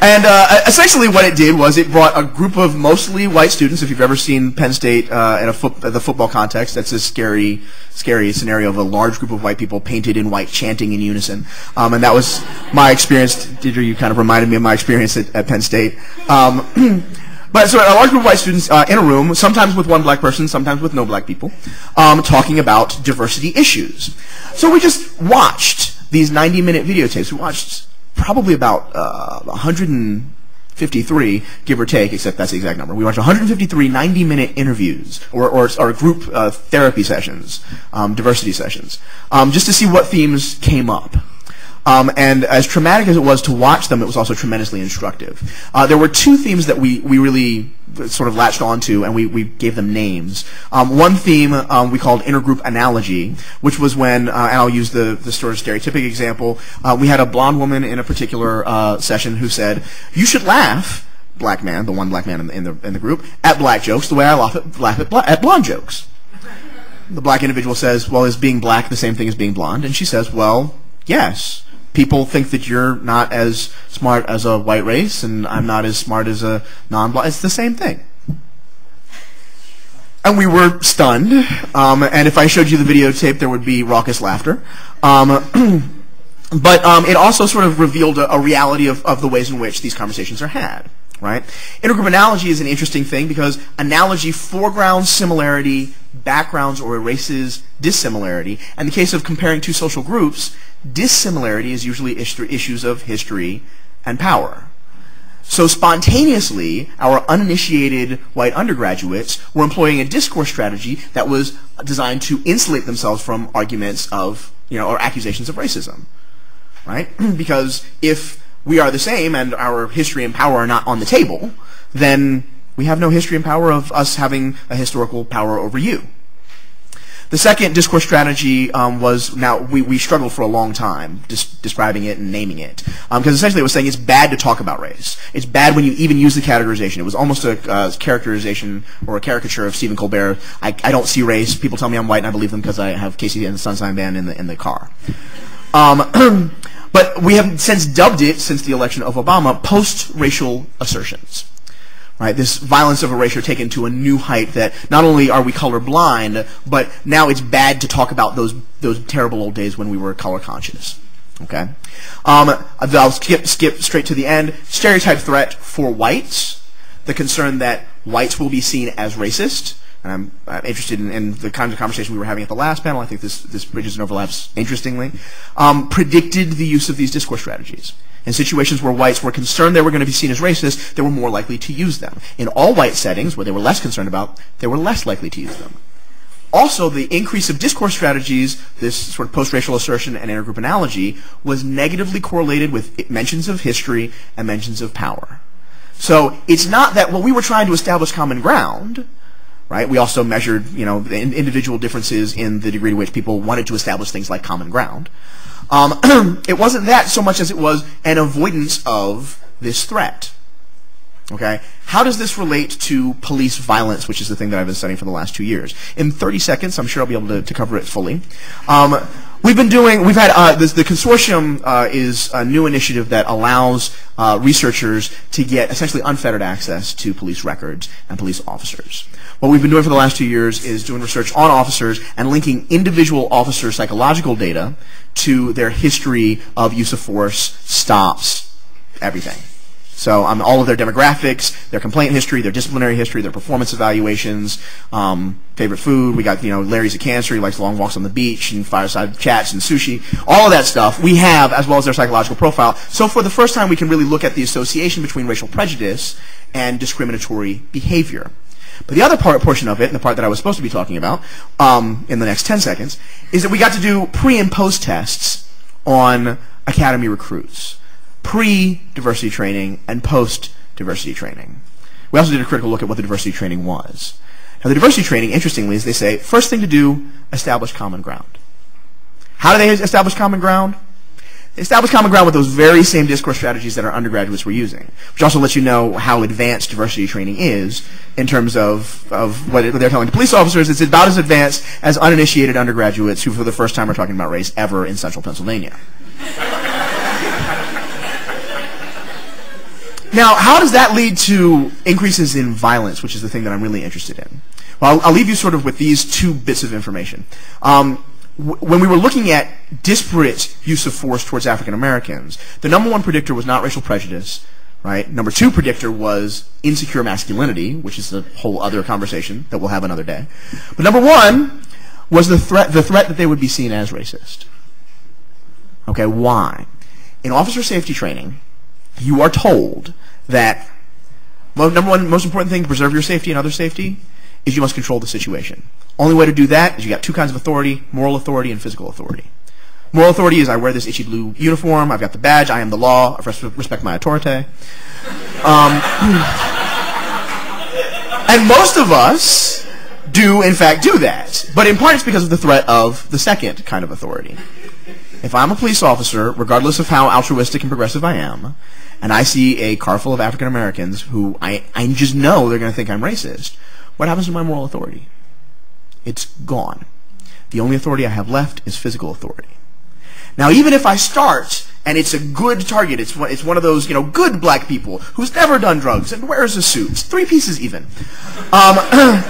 And uh, essentially, what it did was it brought a group of mostly white students. If you've ever seen Penn State uh, in a the football context, that's a scary, scary scenario of a large group of white people painted in white, chanting in unison. Um, and that was my experience. Deirdre, you kind of reminded me of my experience at, at Penn State. Um, But so a large group of white students uh, in a room, sometimes with one black person, sometimes with no black people, um, talking about diversity issues. So we just watched these 90-minute videotapes. We watched probably about uh, 153, give or take, except that's the exact number. We watched 153 90-minute interviews or, or, or group uh, therapy sessions, um, diversity sessions, um, just to see what themes came up. Um, and as traumatic as it was to watch them, it was also tremendously instructive. Uh, there were two themes that we, we really sort of latched onto, and we, we gave them names. Um, one theme um, we called intergroup analogy, which was when, uh, and I'll use the, the sort of stereotypic example, uh, we had a blonde woman in a particular uh, session who said, you should laugh, black man, the one black man in the, in the, in the group, at black jokes the way I laugh at, laugh at, at blonde jokes. The black individual says, well, is being black the same thing as being blonde? And she says, well, yes people think that you're not as smart as a white race, and I'm not as smart as a non-black. It's the same thing. And we were stunned. Um, and if I showed you the videotape, there would be raucous laughter. Um, but um, it also sort of revealed a, a reality of, of the ways in which these conversations are had. Right? Intergroup analogy is an interesting thing because analogy foregrounds similarity, backgrounds or erases dissimilarity. In the case of comparing two social groups, dissimilarity is usually issues of history and power. So spontaneously, our uninitiated white undergraduates were employing a discourse strategy that was designed to insulate themselves from arguments of, you know, or accusations of racism. Right? because if we are the same and our history and power are not on the table, then we have no history and power of us having a historical power over you. The second discourse strategy um, was now we, we struggled for a long time dis- describing it and naming it because um, essentially it was saying it's bad to talk about race. It's bad when you even use the categorization. It was almost a uh, characterization or a caricature of Stephen Colbert. I, I don't see race. People tell me I'm white and I believe them because I have KC and the Sunshine Band in the in the car. Um, but we have since dubbed it since the election of Obama post-racial assertions. Right, this violence of erasure taken to a new height that not only are we colorblind, but now it's bad to talk about those those terrible old days when we were color conscious. Okay, um, I'll skip skip straight to the end. Stereotype threat for whites, the concern that whites will be seen as racist. And I'm, I'm interested in, in, the kind of conversation we were having at the last panel. I think this this bridges and overlaps interestingly. Um, predicted the use of these discourse strategies. In situations where whites were concerned they were going to be seen as racist, they were more likely to use them. In all white settings, where they were less concerned about, they were less likely to use them. Also, the increase of discourse strategies, this sort of post-racial assertion and intergroup analogy, was negatively correlated with mentions of history and mentions of power. So it's not that, well, we were trying to establish common ground, right? We also measured, you know, individual differences in the degree to which people wanted to establish things like common ground. Um, it wasn't that so much as it was an avoidance of this threat. Okay? How does this relate to police violence, which is the thing that I've been studying for the last two years? In 30 seconds, I'm sure I'll be able to, to cover it fully. Um, we've been doing, we've had, uh, this, the consortium uh, is a new initiative that allows uh, researchers to get essentially unfettered access to police records and police officers. What we've been doing for the last two years is doing research on officers and linking individual officer psychological data to their history of use of force, stops, everything. So um, all of their demographics, their complaint history, their disciplinary history, their performance evaluations, um, favorite food. We got, you know, Larry's a cancer. He likes long walks on the beach and fireside chats and sushi. All of that stuff we have as well as their psychological profile. So for the first time, we can really look at the association between racial prejudice and discriminatory behavior. But the other part, portion of it, and the part that I was supposed to be talking about um, in the next 10 seconds, is that we got to do pre and post tests on academy recruits. Pre-diversity training and post-diversity training. We also did a critical look at what the diversity training was. Now, the diversity training, interestingly, is they say, first thing to do, establish common ground. How do they establish common ground? Establish common ground with those very same discourse strategies that our undergraduates were using, which also lets you know how advanced diversity training is in terms of, of what they're telling the police officers. It's about as advanced as uninitiated undergraduates who for the first time are talking about race ever in central Pennsylvania. now, how does that lead to increases in violence, which is the thing that I'm really interested in? Well, I'll, I'll leave you sort of with these two bits of information. Um, when we were looking at disparate use of force towards African Americans, the number one predictor was not racial prejudice, right? Number two predictor was insecure masculinity, which is a whole other conversation that we'll have another day. But number one was the threat, the threat that they would be seen as racist. Okay, why? In officer safety training, you are told that number one, most important thing, to preserve your safety and other safety, is you must control the situation. Only way to do that is you got two kinds of authority, moral authority and physical authority. Moral authority is I wear this itchy blue uniform, I've got the badge, I am the law, I respect my authority. Um, and most of us do, in fact, do that. But in part it's because of the threat of the second kind of authority. If I'm a police officer, regardless of how altruistic and progressive I am, and I see a car full of African Americans who I, I just know they're going to think I'm racist, what happens to my moral authority? It's gone. The only authority I have left is physical authority. Now, even if I start and it's a good target, it's one, it's one of those, you know, good black people who's never done drugs and wears a suit, three pieces even. Um,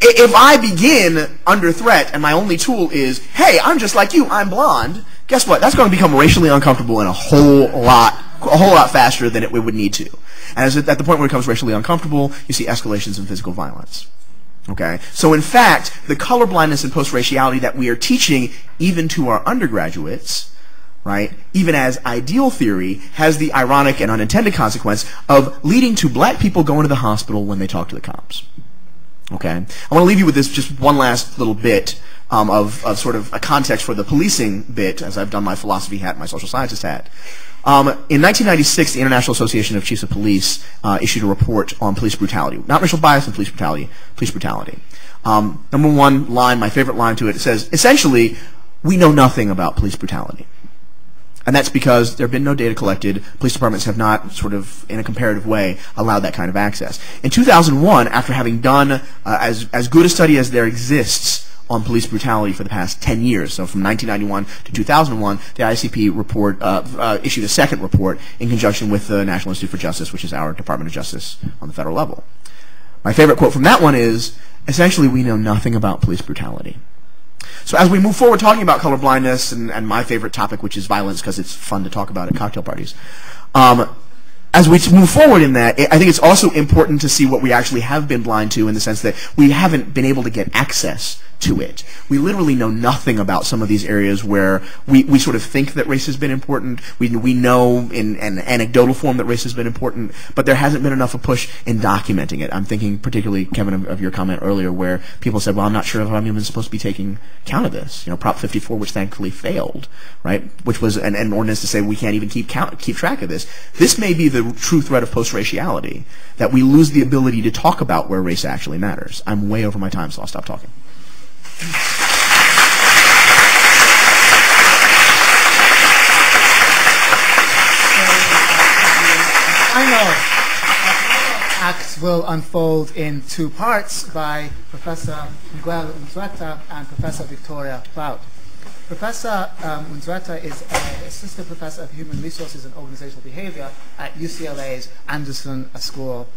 if I begin under threat and my only tool is, hey, I'm just like you, I'm blonde, guess what? That's going to become racially uncomfortable in a whole lot, a whole lot faster than it would need to. And at the point where it becomes racially uncomfortable, you see escalations in physical violence. Okay? So in fact, the color blindness and post-raciality that we are teaching even to our undergraduates, right, even as ideal theory, has the ironic and unintended consequence of leading to black people going to the hospital when they talk to the cops. Okay? I want to leave you with this just one last little bit um, of, of sort of a context for the policing bit, as I've done my philosophy hat, my social scientist hat. Um, in 1996, the International Association of Chiefs of Police uh, issued a report on police brutality, not racial bias and police brutality, police brutality. Um, number one line, my favorite line to it, it says, essentially, we know nothing about police brutality. And that's because there have been no data collected. Police departments have not, sort of, in a comparative way, allowed that kind of access. In 2001, after having done uh, as, as good a study as there exists on police brutality for the past 10 years, so from 1991 to 2001, the ICP report uh, uh, issued a second report in conjunction with the National Institute for Justice, which is our Department of Justice on the federal level. My favorite quote from that one is, essentially, we know nothing about police brutality. So as we move forward talking about colorblindness and, and my favorite topic, which is violence, because it's fun to talk about at cocktail parties, um, as we move forward in that, I think it's also important to see what we actually have been blind to in the sense that we haven't been able to get access to it. We literally know nothing about some of these areas where we, we sort of think that race has been important. We, we know in an anecdotal form that race has been important, but there hasn't been enough of a push in documenting it. I'm thinking particularly, Kevin, of, of your comment earlier where people said, well, I'm not sure if I'm even supposed to be taking count of this. You know, Prop 54, which thankfully failed, right, which was an, an ordinance to say we can't even keep count, keep track of this. This may be the true threat of post-raciality, that we lose the ability to talk about where race actually matters. I'm way over my time, so I'll stop talking. Act will unfold in two parts by Professor Miguel Unzueta and Professor Victoria Plaut. Professor um, Unzueta is an assistant professor of human resources and organizational behavior at UCLA's Anderson School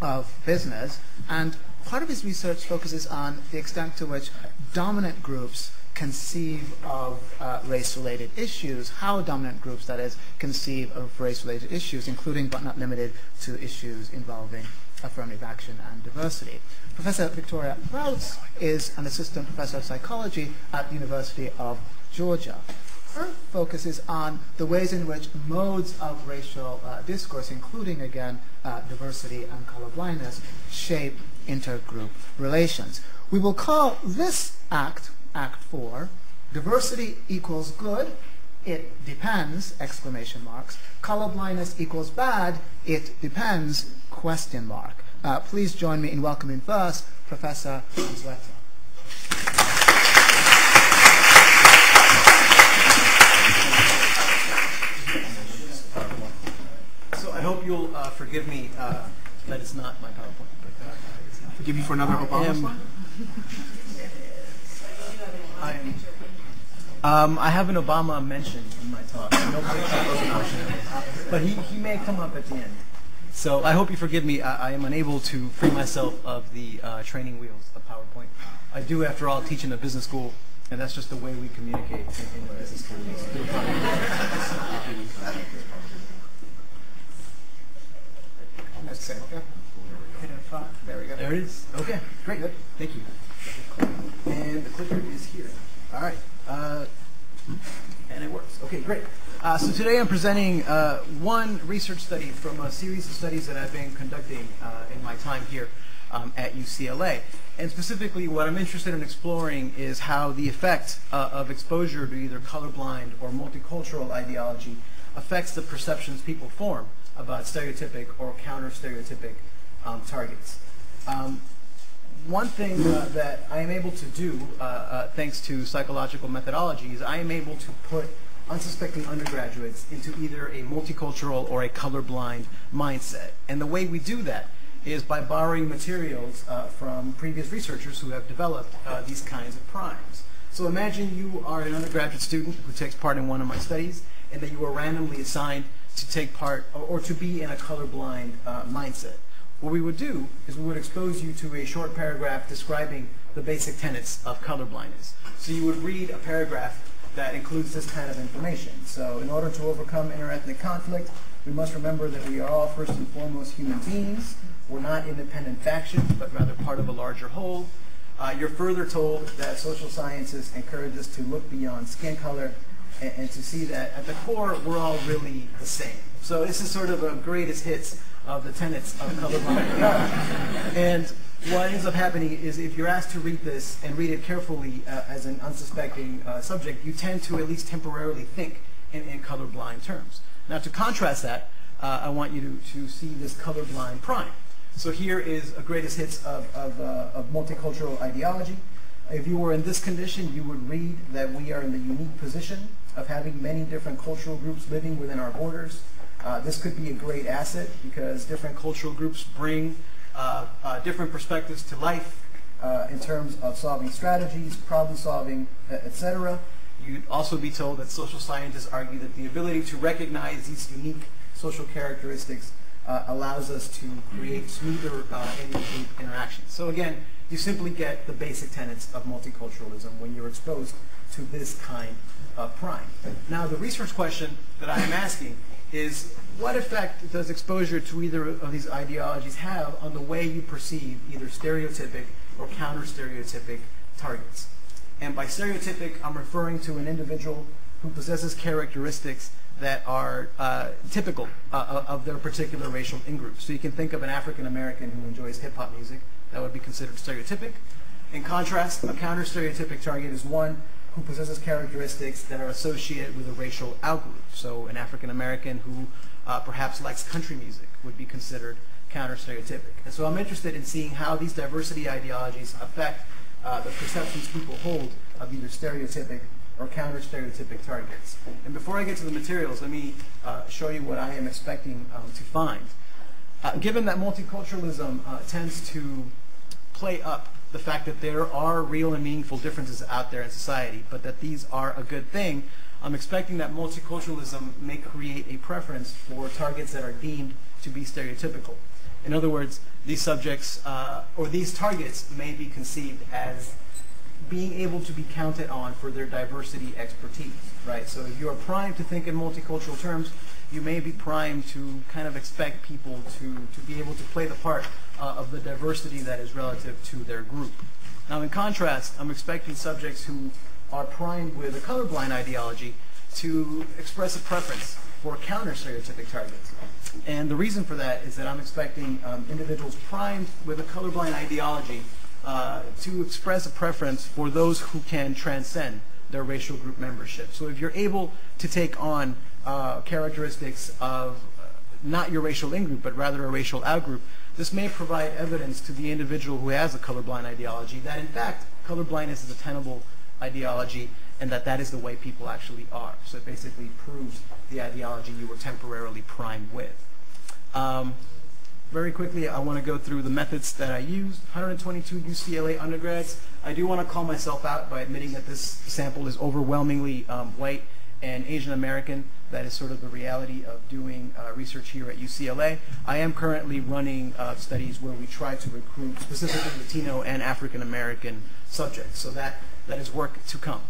of Business, and part of his research focuses on the extent to which dominant groups conceive of uh, race-related issues, how dominant groups, that is, conceive of race-related issues, including but not limited to issues involving affirmative action and diversity. Professor Victoria Plaut is an assistant professor of psychology at the University of Georgia. Her focus is on the ways in which modes of racial uh, discourse, including, again, uh, diversity and colorblindness, shape intergroup relations. We will call this act Act 4, diversity equals good, it depends, exclamation marks. Colorblindness equals bad, it depends, question mark. Uh, please join me in welcoming first Professor Unzueta. So I hope you'll uh, forgive me uh, that it's not my PowerPoint. Forgive you for another Obama am- slide? I, um, I have an Obama mention in my talk. Nobody knows about it. But he, he may come up at the end. So I hope you forgive me. I, I am unable to free myself of the uh, training wheels of PowerPoint. I do, after all, teach in a business school, and that's just the way we communicate in, in business school. through PowerPoint. Almost there. Okay. Hit it front. There we go. There it is. Okay, great. Thank you. And the clicker is here. All right. Uh, and it works. Okay, great. Uh, so today I'm presenting uh, one research study from a series of studies that I've been conducting uh, in my time here um, at UCLA. And specifically, what I'm interested in exploring is how the effect uh, of exposure to either colorblind or multicultural ideology affects the perceptions people form about stereotypic or counter-stereotypic um, targets. Um, one thing uh, that I am able to do, uh, uh, thanks to psychological methodologies, I am able to put unsuspecting undergraduates into either a multicultural or a colorblind mindset. And the way we do that is by borrowing materials uh, from previous researchers who have developed uh, these kinds of primes. So imagine you are an undergraduate student who takes part in one of my studies, and that you are randomly assigned to take part or, or to be in a colorblind uh, mindset. What we would do is we would expose you to a short paragraph describing the basic tenets of colorblindness. So you would read a paragraph that includes this kind of information. So in order to overcome interethnic conflict, we must remember that we are all first and foremost human beings. We're not independent factions, but rather part of a larger whole. Uh, you're further told that social sciences encourage us to look beyond skin color and, and to see that at the core, we're all really the same. So this is sort of a greatest hits of the tenets of colorblind. and what ends up happening is if you're asked to read this and read it carefully uh, as an unsuspecting uh, subject, you tend to at least temporarily think in, in colorblind terms. Now, to contrast that, uh, I want you to, to see this colorblind prime. So here is a greatest hits of, of, uh, of multicultural ideology. If you were in this condition, you would read that we are in the unique position of having many different cultural groups living within our borders. Uh, this could be a great asset because different cultural groups bring uh, uh, different perspectives to life uh, in terms of solving strategies, problem solving, etc. You'd also be told that social scientists argue that the ability to recognize these unique social characteristics uh, allows us to create smoother uh, interactions. So again, you simply get the basic tenets of multiculturalism when you're exposed to this kind of prime. Now, the research question that I am asking is, what effect does exposure to either of these ideologies have on the way you perceive either stereotypic or counter-stereotypic targets? And by stereotypic, I'm referring to an individual who possesses characteristics that are uh, typical uh, of their particular racial in-group. So you can think of an African American who enjoys hip-hop music. That would be considered stereotypic. In contrast, a counter-stereotypic target is one who possesses characteristics that are associated with a racial outgroup. So an African American who uh, perhaps likes country music would be considered counter-stereotypic. And so I'm interested in seeing how these diversity ideologies affect uh, the perceptions people hold of either stereotypic or counter-stereotypic targets. And before I get to the materials, let me uh, show you what I am expecting um, to find. Uh, given that multiculturalism uh, tends to play up the fact that there are real and meaningful differences out there in society, but that these are a good thing, I'm expecting that multiculturalism may create a preference for targets that are deemed to be stereotypical. In other words, these subjects uh, or these targets may be conceived as being able to be counted on for their diversity expertise, right? So if you're primed to think in multicultural terms, you may be primed to kind of expect people to, to be able to play the part uh, of the diversity that is relative to their group. Now, in contrast, I'm expecting subjects who are primed with a colorblind ideology to express a preference for counter-stereotypic targets. And the reason for that is that I'm expecting um, individuals primed with a colorblind ideology uh, to express a preference for those who can transcend their racial group membership. So if you're able to take on uh, characteristics of uh, not your racial in-group, but rather a racial out-group, this may provide evidence to the individual who has a colorblind ideology that in fact colorblindness is a tenable ideology and that that is the way people actually are. So it basically proves the ideology you were temporarily primed with. Um, very quickly, I want to go through the methods that I used. 122 UCLA undergrads. I do want to call myself out by admitting that this sample is overwhelmingly um, white and Asian American. That is sort of the reality of doing uh, research here at UCLA. I am currently running uh, studies where we try to recruit specifically Latino and African American subjects. So that, that is work to come.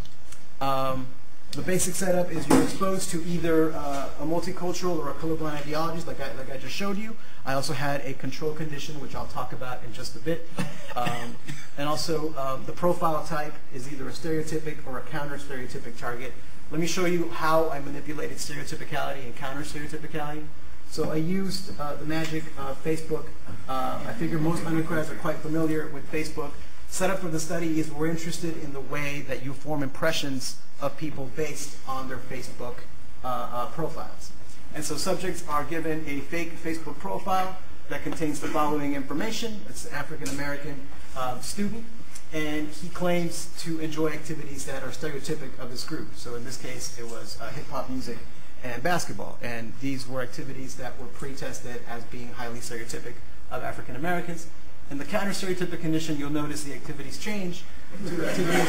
Um, the basic setup is you're exposed to either uh, a multicultural or a colorblind ideologies, like I, like I just showed you. I also had a control condition, which I'll talk about in just a bit. Um, and also, um, the profile type is either a stereotypic or a counter-stereotypic target. Let me show you how I manipulated stereotypicality and counter-stereotypicality. So I used uh, the magic of Facebook. Uh, I figure most undergrads are quite familiar with Facebook. Setup for the study is we're interested in the way that you form impressions of people based on their Facebook uh, uh, profiles. And so subjects are given a fake Facebook profile that contains the following information. It's an African American uh, student, and he claims to enjoy activities that are stereotypic of his group. So in this case, it was uh, hip hop music and basketball. And these were activities that were pre-tested as being highly stereotypic of African Americans. In the counter-stereotypic condition, you'll notice the activities change to activities.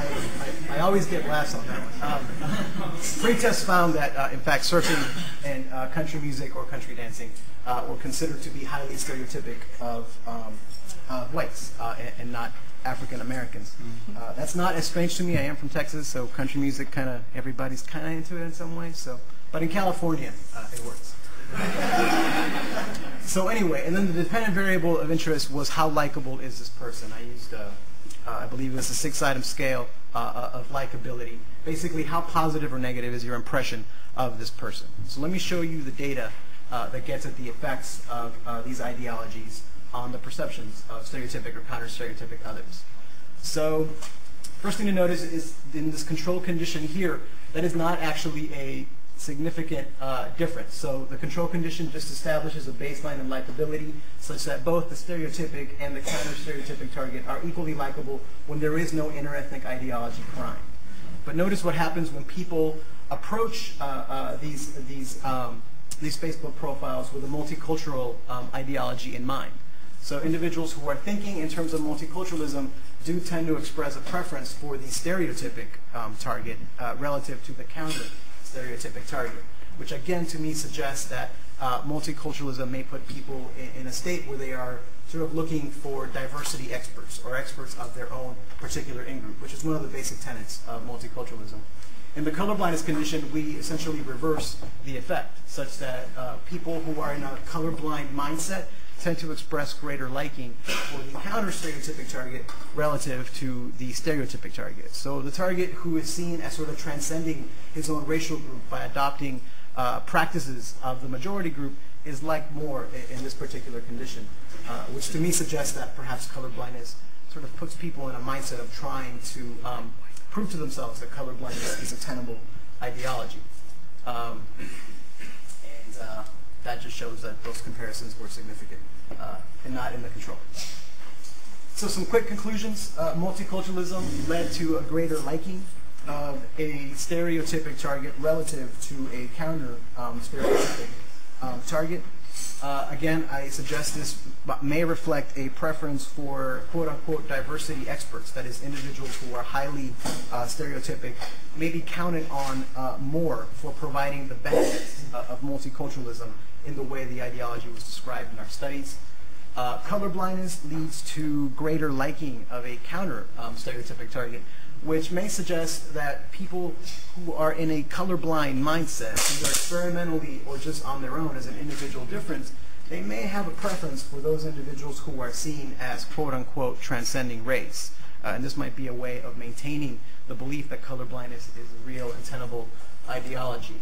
I, I, always get laughs on that one. Um, pre-test found that, uh, in fact, surfing and uh, country music or country dancing uh, were considered to be highly stereotypic of um, whites uh, and, and, not African Americans. Uh, that's not as strange to me. I am from Texas, so country music kind of everybody's kind of into it in some way. So, but in California, uh, it works. so anyway, and then the dependent variable of interest was how likable is this person. I used, uh, uh, I believe it was a six-item scale uh, uh, of likability. Basically, how positive or negative is your impression of this person. So let me show you the data uh, that gets at the effects of uh, these ideologies on the perceptions of stereotypic or counter-stereotypic others. So First thing to notice is in this control condition here, that is not actually a significant uh, difference. So the control condition just establishes a baseline of likability such that both the stereotypic and the counter-stereotypic target are equally likable when there is no interethnic ideology prime. But notice what happens when people approach uh, uh, these, these, um, these Facebook profiles with a multicultural um, ideology in mind. So individuals who are thinking in terms of multiculturalism do tend to express a preference for the stereotypic um, target uh, relative to the counter stereotypic target, which again to me suggests that uh, multiculturalism may put people in, in, a state where they are sort of looking for diversity experts or experts of their own particular in-group, which is one of the basic tenets of multiculturalism. In the colorblindness condition, we essentially reverse the effect, such that uh, people who are in a colorblind mindset tend to express greater liking for the counter-stereotypic target relative to the stereotypic target. So the target who is seen as sort of transcending his own racial group by adopting uh, practices of the majority group is liked more in, in this particular condition, uh, which to me suggests that perhaps colorblindness sort of puts people in a mindset of trying to um, prove to themselves that colorblindness is a tenable ideology. Um, and uh, that just shows that those comparisons were significant uh, and not in the control. So some quick conclusions. Uh, multiculturalism led to a greater liking of a stereotypic target relative to a counter um, stereotypic um, target. Uh, again, I suggest this may reflect a preference for quote-unquote diversity experts, that is, individuals who are highly uh, stereotypic, maybe counted on uh, more for providing the benefits uh, of multiculturalism in the way the ideology was described in our studies. Uh, colorblindness leads to greater liking of a counter um, stereotypic target, which may suggest that people who are in a colorblind mindset, either experimentally or just on their own as an individual difference, they may have a preference for those individuals who are seen as quote-unquote transcending race. Uh, and this might be a way of maintaining the belief that colorblindness is a real and tenable ideology.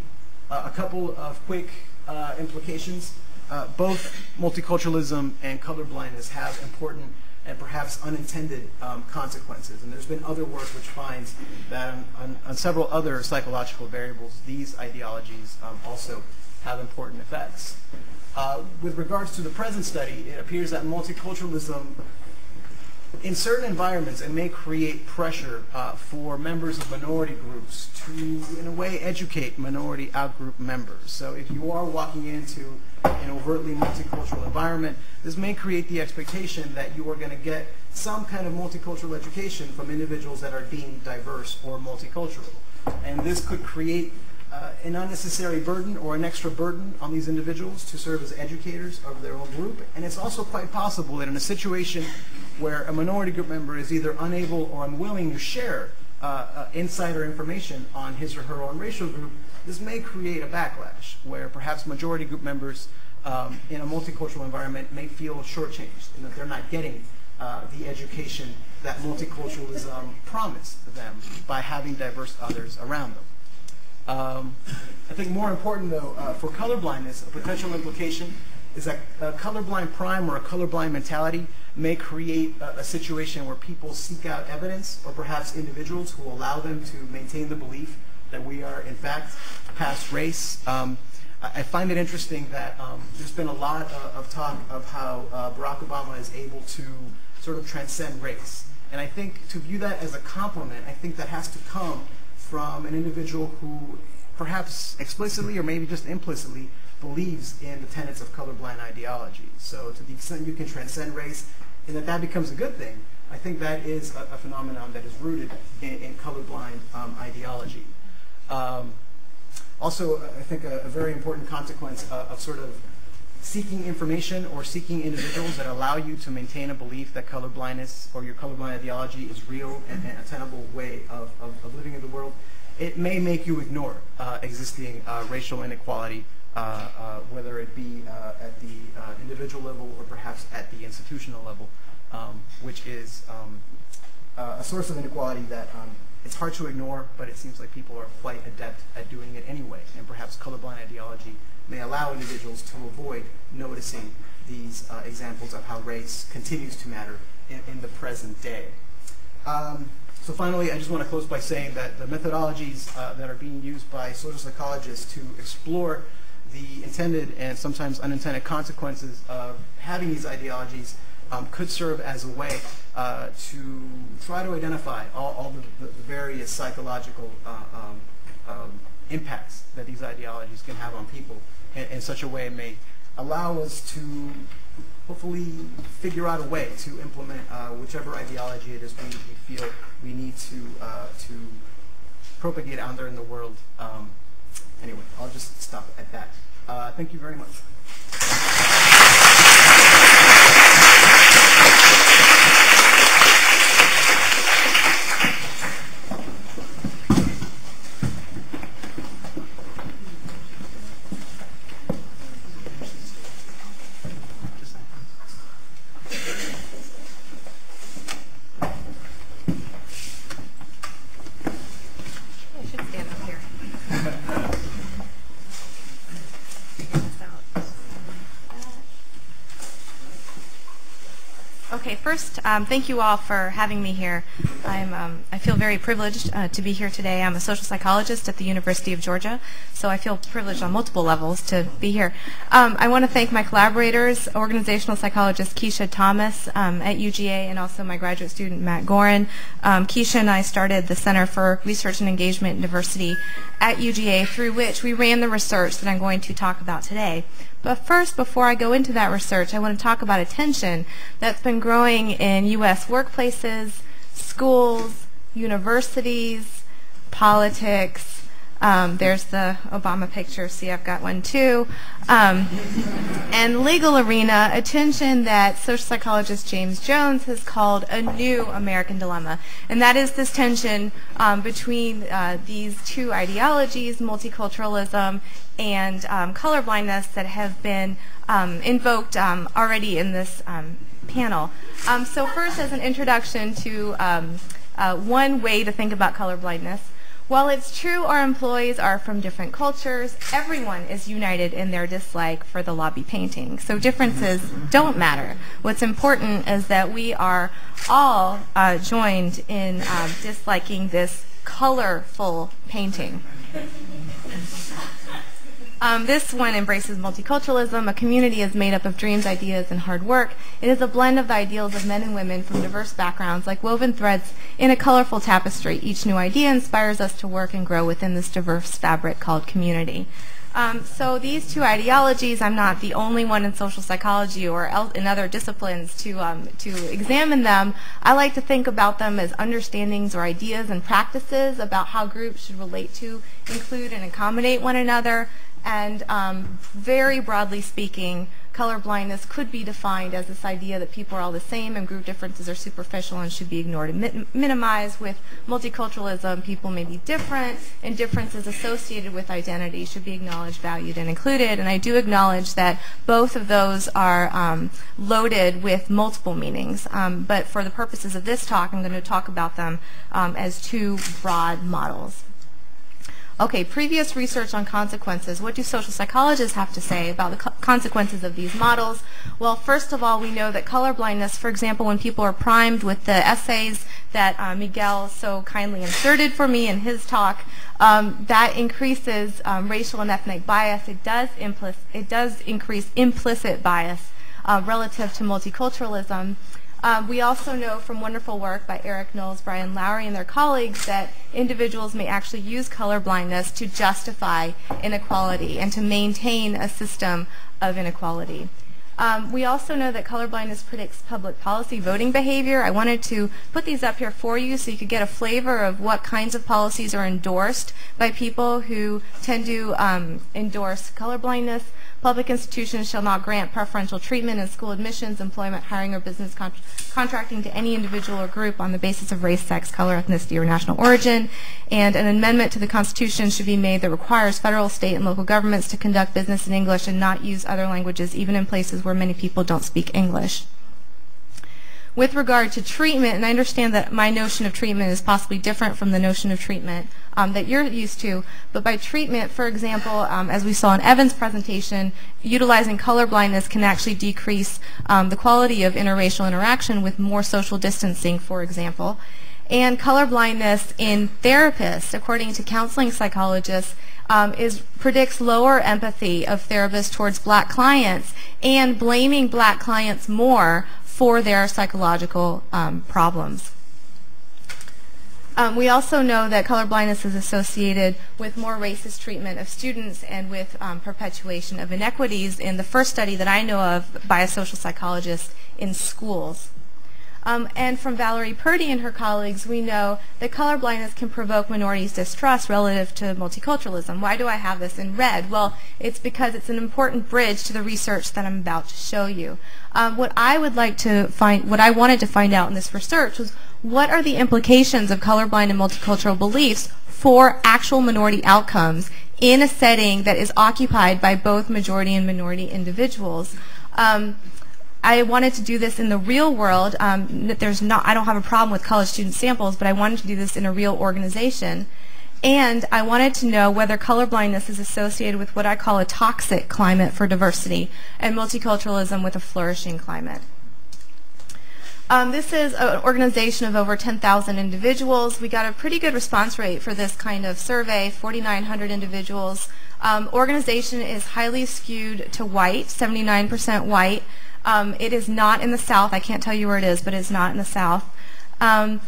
Uh, a couple of quick uh, implications. Uh, both multiculturalism and colorblindness have important and perhaps unintended um, consequences. And there's been other work which finds that on, on, on several other psychological variables, these ideologies um, also have important effects. Uh, with regards to the present study, it appears that multiculturalism in certain environments, it may create pressure uh, for members of minority groups to, in a way, educate minority outgroup members. So if you are walking into an overtly multicultural environment, this may create the expectation that you are going to get some kind of multicultural education from individuals that are deemed diverse or multicultural. And this could create uh, an unnecessary burden or an extra burden on these individuals to serve as educators of their own group. And it's also quite possible that in a situation where a minority group member is either unable or unwilling to share uh, uh, insider information on his or her own racial group, this may create a backlash where perhaps majority group members um, in a multicultural environment may feel shortchanged and that they're not getting uh, the education that multiculturalism promised them by having diverse others around them. Um, I think more important, though, uh, for colorblindness, a potential implication is that a colorblind prime or a colorblind mentality may create a, a, situation where people seek out evidence or perhaps individuals who allow them to maintain the belief that we are, in fact, past race. Um, I find it interesting that um, there's been a lot of, of talk of how uh, Barack Obama is able to sort of transcend race. And I think to view that as a compliment, I think that has to come from an individual who perhaps explicitly or maybe just implicitly believes in the tenets of colorblind ideology. So to the extent you can transcend race and that that becomes a good thing, I think that is a, a phenomenon that is rooted in, in colorblind um, ideology. Um, also, I think a, a very important consequence uh, of sort of seeking information or seeking individuals that allow you to maintain a belief that colorblindness or your colorblind ideology is real and, and a tenable way of, of, of, living in the world, it may make you ignore uh, existing uh, racial inequality, whether it be uh, at the uh, individual level or perhaps at the institutional level, um, which is um, a source of inequality that um, it's hard to ignore, but it seems like people are quite adept at doing it anyway, and perhaps colorblind ideology may allow individuals to avoid noticing these uh, examples of how race continues to matter in, in the present day. Um, so finally, I just want to close by saying that the methodologies uh, that are being used by social psychologists to explore the intended and sometimes unintended consequences of having these ideologies um, could serve as a way uh, to try to identify all, all the, the, various psychological uh, um, um, impacts that these ideologies can have on people in, in such a way may allow us to hopefully figure out a way to implement uh, whichever ideology it is we, we feel we need to uh, to propagate out there in the world. Anyway, I'll just stop at that. Uh, thank you very much. First, um, thank you all for having me here. I'm, um, I feel very privileged uh, to be here today. I'm a social psychologist at the University of Georgia, so I feel privileged on multiple levels to be here. Um, I want to thank my collaborators, organizational psychologist Kecia Thomas um, at UGA, and also my graduate student Matt Goren. Um, Kecia and I started the Center for Research and Engagement and Diversity at UGA, through which we ran the research that I'm going to talk about today. But first, before I go into that research, I want to talk about a tension that's been growing in U.S. workplaces, schools, universities, politics, um, there's the Obama picture. See, I've got one too. Um, and legal arena, a tension that social psychologist James Jones has called a new American dilemma. And that is this tension um, between uh, these two ideologies, multiculturalism and um, colorblindness, that have been um, invoked um, already in this panel. so first, as an introduction to uh, one way to think about colorblindness, while it's true our employees are from different cultures, everyone is united in their dislike for the lobby painting. So differences don't matter. What's important is that we are all uh, joined in uh, disliking this colorful painting. Um, this one embraces multiculturalism. A community is made up of dreams, ideas, and hard work. It is a blend of the ideals of men and women from diverse backgrounds, like woven threads in a colorful tapestry. Each new idea inspires us to work and grow within this diverse fabric called community. Um, so these two ideologies, I'm not the only one in social psychology or in other disciplines to, um, to examine them. I like to think about them as understandings or ideas and practices about how groups should relate to, include, and accommodate one another. And um, very broadly speaking, colorblindness could be defined as this idea that people are all the same and group differences are superficial and should be ignored and mi minimized. With multiculturalism, people may be different, and differences associated with identity should be acknowledged, valued, and included. And I do acknowledge that both of those are um, loaded with multiple meanings. Um, but for the purposes of this talk, I'm going to talk about them um, as two broad models. Okay, previous research on consequences. What do social psychologists have to say about the co consequences of these models? Well, first of all, we know that color blindness, for example, when people are primed with the essays that uh, Miguel so kindly inserted for me in his talk, um, that increases um, racial and ethnic bias. It does, it does increase implicit bias uh, relative to multiculturalism. Um, we also know from wonderful work by Eric Knowles, Brian Lowery, and their colleagues that individuals may actually use colorblindness to justify inequality and to maintain a system of inequality. Um, we also know that colorblindness predicts public policy voting behavior. I wanted to put these up here for you so you could get a flavor of what kinds of policies are endorsed by people who tend to um, endorse colorblindness. Public institutions shall not grant preferential treatment in school admissions, employment, hiring, or business con contracting to any individual or group on the basis of race, sex, color, ethnicity, or national origin. And an amendment to the Constitution should be made that requires federal, state, and local governments to conduct business in English and not use other languages, even in places where many people don't speak English with regard to treatment, and I understand that my notion of treatment is possibly different from the notion of treatment um, that you're used to, but by treatment, for example, um, as we saw in Evan's presentation, utilizing color blindness can actually decrease um, the quality of interracial interaction with more social distancing, for example. And colorblindness in therapists, according to counseling psychologists, um, is predicts lower empathy of therapists towards black clients and blaming black clients more for their psychological um, problems. Um, we also know that colorblindness is associated with more racist treatment of students and with um, perpetuation of inequities in the first study that I know of by a social psychologist in schools. Um, and from Valerie Purdie and her colleagues, we know that colorblindness can provoke minorities' distrust relative to multiculturalism. Why do I have this in red? Well, it's because it's an important bridge to the research that I'm about to show you. Um, what I would like to find, what I wanted to find out in this research was what are the implications of colorblind and multicultural beliefs for actual minority outcomes in a setting that is occupied by both majority and minority individuals. Um, I wanted to do this in the real world. Um, there's not, I don't have a problem with college student samples, but I wanted to do this in a real organization. And I wanted to know whether colorblindness is associated with what I call a toxic climate for diversity and multiculturalism with a flourishing climate. Um, this is an organization of over 10,000 individuals. We got a pretty good response rate for this kind of survey, 4,900 individuals. Um, organization is highly skewed to white, 79% white. Um, it is not in the South. I can't tell you where it is, but it is not in the South. Um,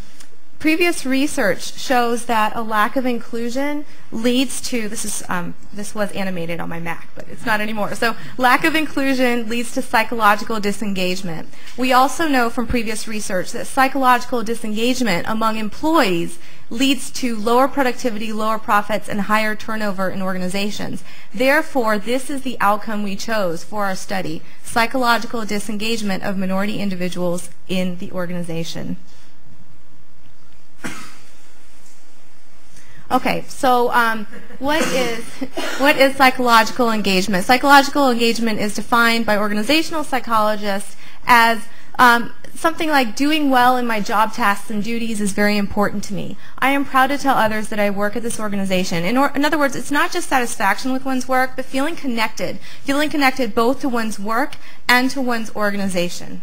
previous research shows that a lack of inclusion leads to this is um, this was animated on my Mac, but it's not anymore. So lack of inclusion leads to psychological disengagement. We also know from previous research that psychological disengagement among employees leads to lower productivity, lower profits, and higher turnover in organizations. Therefore, this is the outcome we chose for our study, psychological disengagement of minority individuals in the organization. Okay, so um, what is what is psychological engagement? Psychological engagement is defined by organizational psychologists as um, something like doing well in my job tasks and duties is very important to me. I am proud to tell others that I work at this organization. In, or, in other words, it's not just satisfaction with one's work, but feeling connected. Feeling connected both to one's work and to one's organization.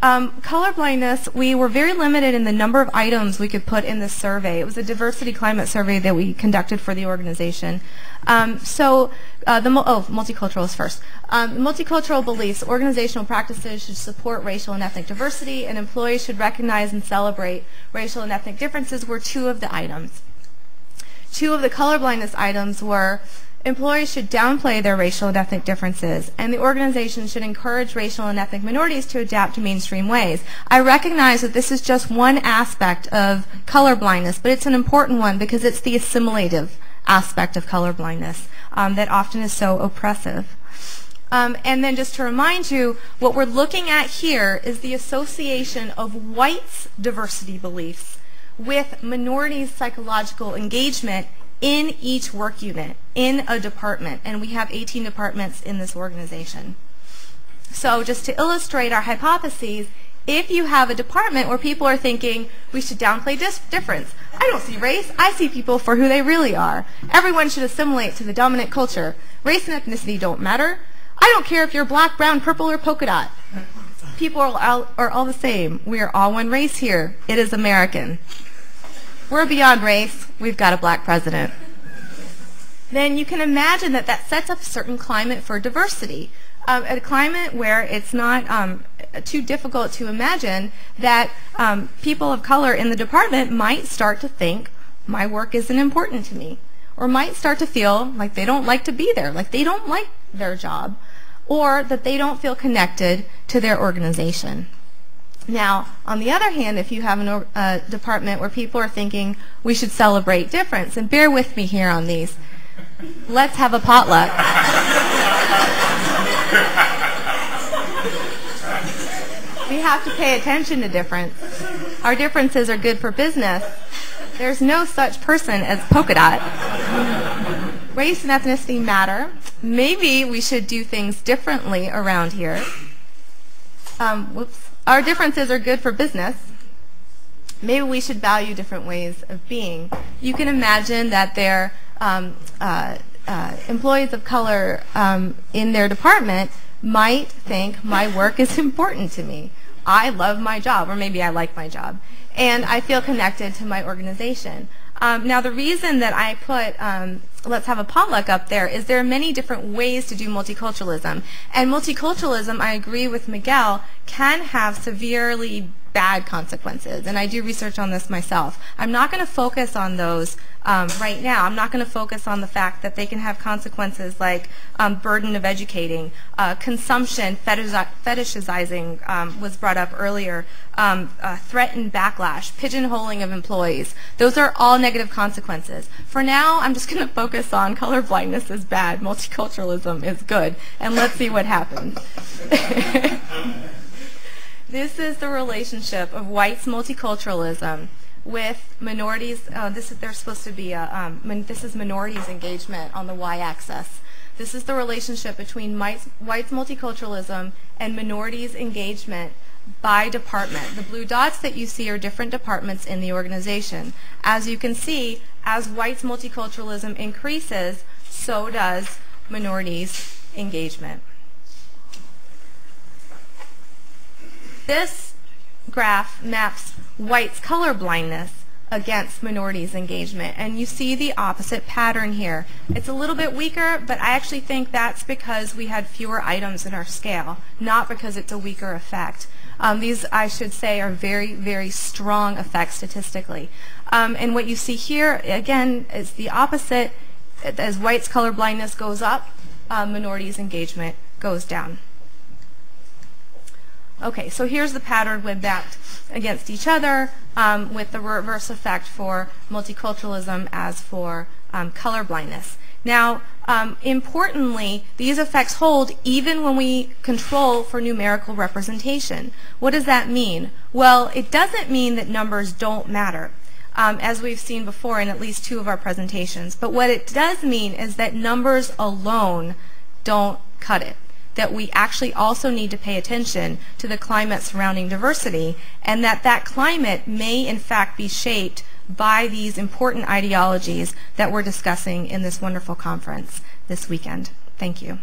Um, colorblindness, we were very limited in the number of items we could put in this survey. It was a diversity climate survey that we conducted for the organization. Um, so, uh, the oh, multicultural is first. Um, multicultural beliefs, organizational practices should support racial and ethnic diversity, and employees should recognize and celebrate racial and ethnic differences were two of the items. Two of the colorblindness items were Employers should downplay their racial and ethnic differences, and the organization should encourage racial and ethnic minorities to adapt to mainstream ways. I recognize that this is just one aspect of colorblindness, but it's an important one because it's the assimilative aspect of colorblindness um, that often is so oppressive. Um, and then just to remind you, what we're looking at here is the association of whites' diversity beliefs with minorities' psychological engagement in each work unit, in a department, and we have 18 departments in this organization. So just to illustrate our hypotheses, if you have a department where people are thinking we should downplay difference, I don't see race, I see people for who they really are. Everyone should assimilate to the dominant culture. Race and ethnicity don't matter. I don't care if you're black, brown, purple, or polka dot. People are all, are all the same. We are all one race here. It is American. We're beyond race. We've got a black president. Then you can imagine that that sets up a certain climate for diversity. Um, a climate where it's not um, too difficult to imagine that um, people of color in the department might start to think, my work isn't important to me. Or might start to feel like they don't like to be there, like they don't like their job, or that they don't feel connected to their organization. Now, on the other hand, if you have a uh, department where people are thinking we should celebrate difference, and bear with me here on these, let's have a potluck. we have to pay attention to difference. Our differences are good for business. There's no such person as polka dot. Race and ethnicity matter. Maybe we should do things differently around here. Um, whoops. Our differences are good for business. Maybe we should value different ways of being. You can imagine that their um, uh, uh, employees of color um, in their department might think my work is important to me. I love my job, or maybe I like my job, and I feel connected to my organization. Um, now, the reason that I put um, let's have a potluck up there is there are many different ways to do multiculturalism. And multiculturalism, I agree with Miguel, can have severely bad consequences. And I do research on this myself. I'm not going to focus on those um, right now. I'm not going to focus on the fact that they can have consequences like um, burden of educating, uh, consumption, fetishizing um, was brought up earlier, um, uh, threatened backlash, pigeonholing of employees. Those are all negative consequences. For now, I'm just going to focus on color blindness is bad, multiculturalism is good, and let's see what happens. this is the relationship of whites multiculturalism with minorities. Uh, this is, there's supposed to be a, um, min, this is minorities engagement on the y-axis. This is the relationship between whites, whites multiculturalism and minorities engagement by department. The blue dots that you see are different departments in the organization. As you can see, as whites multiculturalism increases, so does minorities engagement. This graph maps whites color blindness against minorities engagement and you see the opposite pattern here. It's a little bit weaker but I actually think that's because we had fewer items in our scale not because it's a weaker effect. Um, these I should say are very very strong effects statistically um, and what you see here again is the opposite as whites color blindness goes up uh, minorities engagement goes down. Okay, so here's the pattern when backed against each other um, with the reverse effect for multiculturalism as for um, color blindness. Now, um, importantly, these effects hold even when we control for numerical representation. What does that mean? Well, it doesn't mean that numbers don't matter, um, as we've seen before in at least two of our presentations. But what it does mean is that numbers alone don't cut it that we actually also need to pay attention to the climate surrounding diversity and that that climate may in fact be shaped by these important ideologies that we're discussing in this wonderful conference this weekend. Thank you.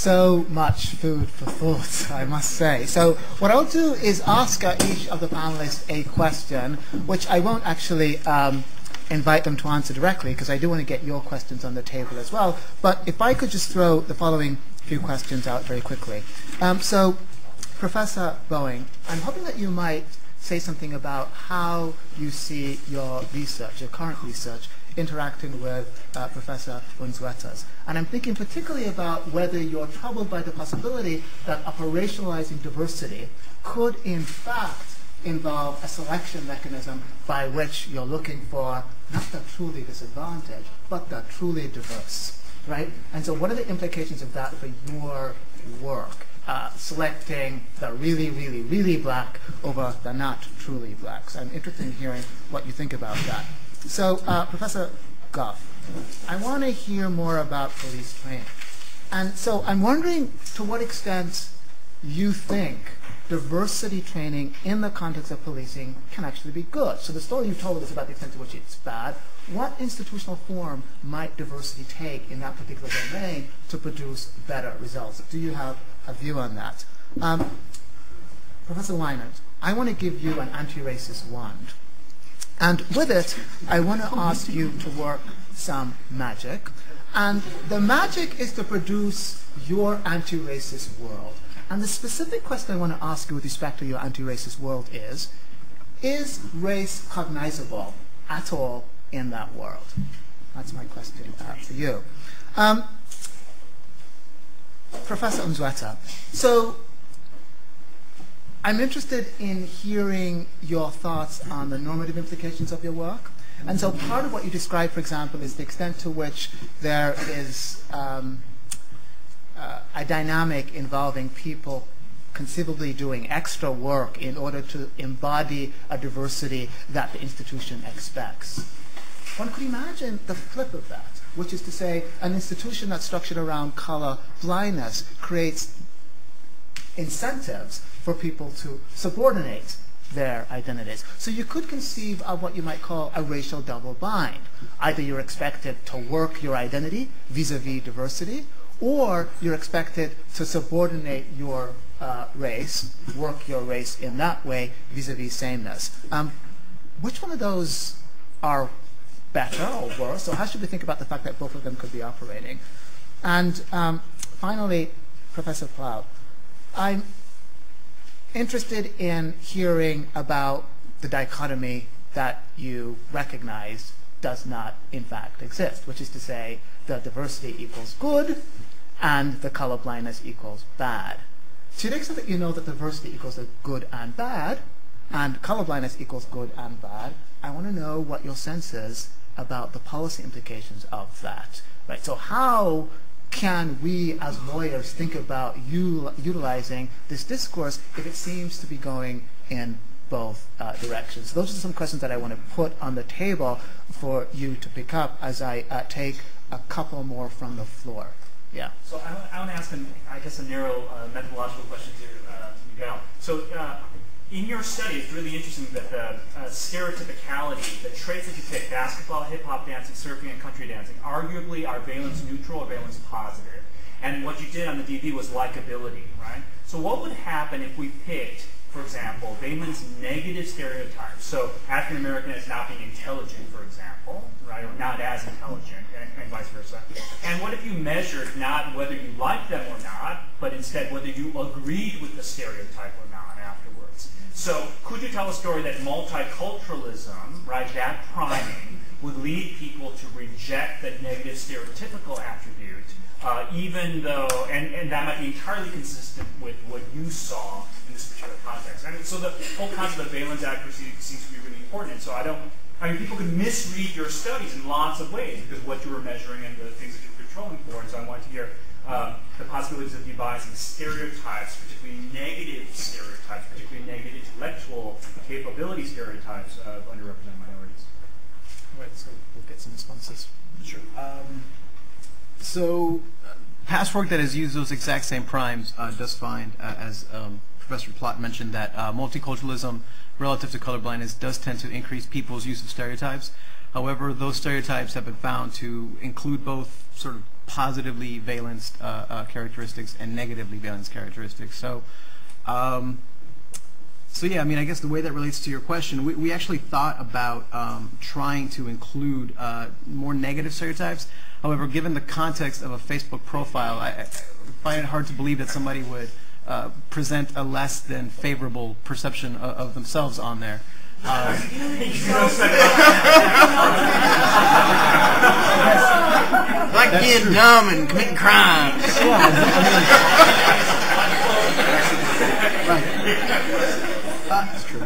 So much food for thought, I must say. So what I'll do is ask each of the panelists a question, which I won't actually um, invite them to answer directly, because I do want to get your questions on the table as well. But if I could just throw the following few questions out very quickly. Um, so, Professor Bowen, I'm hoping that you might say something about how you see your research, your current research, interacting with uh, Professor Unzueta's. And I'm thinking particularly about whether you're troubled by the possibility that operationalizing diversity could in fact involve a selection mechanism by which you're looking for not the truly disadvantaged, but the truly diverse, right? And so what are the implications of that for your work? Uh, selecting the really, really, really black over the not truly blacks. I'm interested in hearing what you think about that. So, uh, Professor Goff, I want to hear more about police training. And so I'm wondering to what extent you think diversity training in the context of policing can actually be good. So the story you told us about the extent to which it's bad, what institutional form might diversity take in that particular domain to produce better results? Do you have a view on that? Um, Professor Winant, I want to give you an anti-racist wand. And with it, I want to ask you to work some magic. And the magic is to produce your anti-racist world. And the specific question I want to ask you with respect to your anti-racist world is, is race cognizable at all in that world? That's my question uh, for you. Um, Professor Unzueta, so I'm interested in hearing your thoughts on the normative implications of your work. And so part of what you describe, for example, is the extent to which there is um, uh, a dynamic involving people conceivably doing extra work in order to embody a diversity that the institution expects. One could imagine the flip of that, which is to say an institution that's structured around color blindness creates incentives for people to subordinate their identities. So you could conceive of what you might call a racial double bind. Either you're expected to work your identity vis-a-vis diversity, or you're expected to subordinate your uh, race, work your race in that way vis-a-vis sameness. Um, which one of those are better or worse? Or how should we think about the fact that both of them could be operating? And um, finally, Professor Plaut, I'm interested in hearing about the dichotomy that you recognize does not in fact exist, which is to say that diversity equals good and the colorblindness equals bad. To the extent that you know that diversity equals a good and bad, and colorblindness equals good and bad, I want to know what your sense is about the policy implications of that. Right. So how can we as lawyers think about utilizing this discourse if it seems to be going in both uh, directions? Those are some questions that I want to put on the table for you to pick up as I uh, take a couple more from the floor. Yeah. So I, I want to ask, an, I guess, a narrow uh, methodological question to uh, Miguel. So uh, in your study, it's really interesting that the uh, stereotypicality, the traits that you pick, basketball, hip-hop dancing, surfing, and country dancing, arguably are valence neutral or valence positive. And what you did on the DV was likability, right? So what would happen if we picked, for example, valence negative stereotypes? So African American as not being intelligent, for example, right, or not as intelligent, and, and vice versa. And what if you measured not whether you liked them or not, but instead whether you agreed with the stereotype or not? So could you tell a story that multiculturalism, right, that priming, would lead people to reject the negative stereotypical attribute, uh, even though, and, and that might be entirely consistent with what you saw in this particular context. I mean, so the whole concept of valence accuracy seems to be really important. So I don't, I mean, people can misread your studies in lots of ways because what you were measuring and the things that you're controlling for. And so I wanted to hear um, the possibilities of devising stereotypes, particularly negative stereotypes, particularly negative intellectual capability stereotypes of underrepresented minorities. Right, so we'll get some responses. Sure. Um, so, uh, past work that has used those exact same primes uh, does find, uh, as um, Professor Plaut mentioned, that uh, multiculturalism relative to colorblindness does tend to increase people's use of stereotypes. However, those stereotypes have been found to include both sort of positively valenced uh, uh, characteristics and negatively valenced characteristics. So, um, so yeah, I mean, I guess the way that relates to your question, we, we actually thought about um, trying to include uh, more negative stereotypes. However, given the context of a Facebook profile, I, I find it hard to believe that somebody would uh, present a less than favorable perception of, of themselves on there. Uh, like being dumb and committing crimes.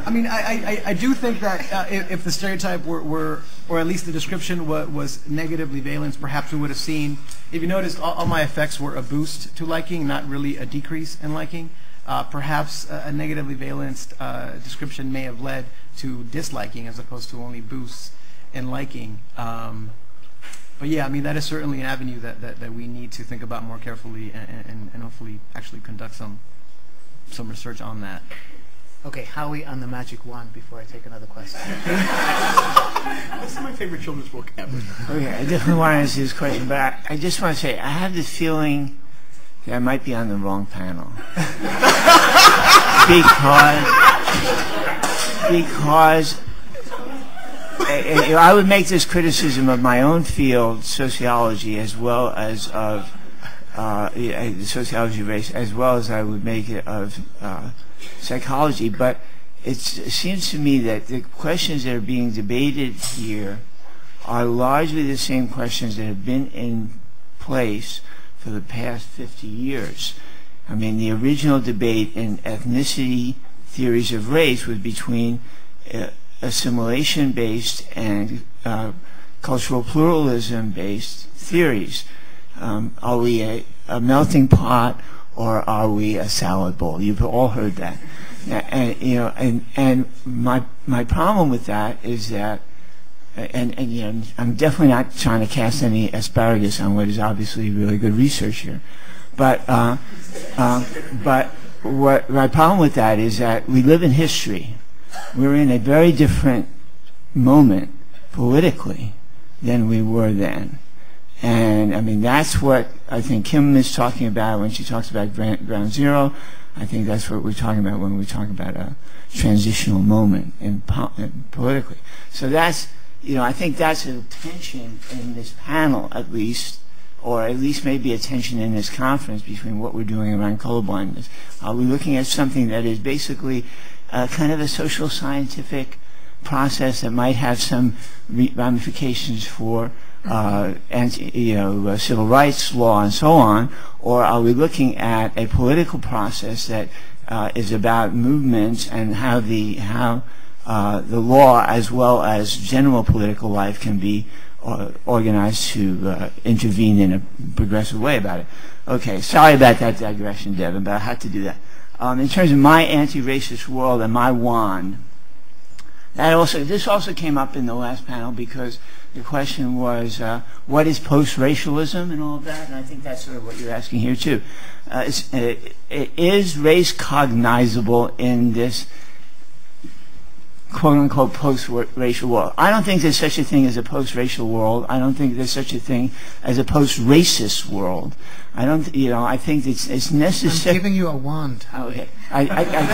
I mean, I, I, I do think that uh, if, if, the stereotype were, were, or at least the description was, was negatively valence, perhaps we would have seen, if you noticed, all, all, my effects were a boost to liking, not really a decrease in liking. Uh, perhaps a, a, negatively valenced uh, description may have led to disliking as opposed to only boosts in liking. Um, but yeah, I mean, that is certainly an avenue that, that, that we need to think about more carefully and, and, and hopefully actually conduct some, some research on that. Okay, Howie on the magic wand before I take another question. this is my favorite children's book ever. Okay, I definitely want to answer this question, but I, I just want to say I have the feeling that I might be on the wrong panel. because because I would make this criticism of my own field, sociology, as well as of uh, sociology of race, as well as I would make it of uh, psychology. But it seems to me that the questions that are being debated here are largely the same questions that have been in place for the past 50 years. I mean, the original debate in ethnicity theories of race was between uh, assimilation-based and uh, cultural pluralism-based theories. Um, are we a, a, melting pot or are we a salad bowl? You've all heard that. And, you know, and, and my, my problem with that is that, and, and you know, I'm definitely not trying to cast any asparagus on what is obviously really good research here. But, uh, uh, but what my problem with that is that we live in history we're in a very different moment politically than we were then. And I mean, that's what I think Kim is talking about when she talks about ground zero. I think that's what we're talking about when we talk about a transitional moment in, in politically. So that's, you know, I think that's a tension in this panel at least, or at least maybe a tension in this conference between what we're doing around colorblindness. Are we looking at something that is basically uh, kind of a social scientific process that might have some ramifications for uh, anti, you know, uh, civil rights law and so on, or are we looking at a political process that uh, is about movements and how the how the law as well as general political life can be uh, organized to uh, intervene in a progressive way about it. Okay, sorry about that digression, Devon, but I had to do that. Um, in terms of my anti-racist world and my wand, that also this also came up in the last panel because the question was uh, what is post-racialism and all of that, and I think that's sort of what you're asking here too. Uh, uh, is race cognizable in this quote-unquote post-racial world? I don't think there's such a thing as a post-racial world. I don't think there's such a thing as a post-racist world. I don't, you know, I think it's it's necessary. I'm giving you a wand. Oh, okay. I, I, I,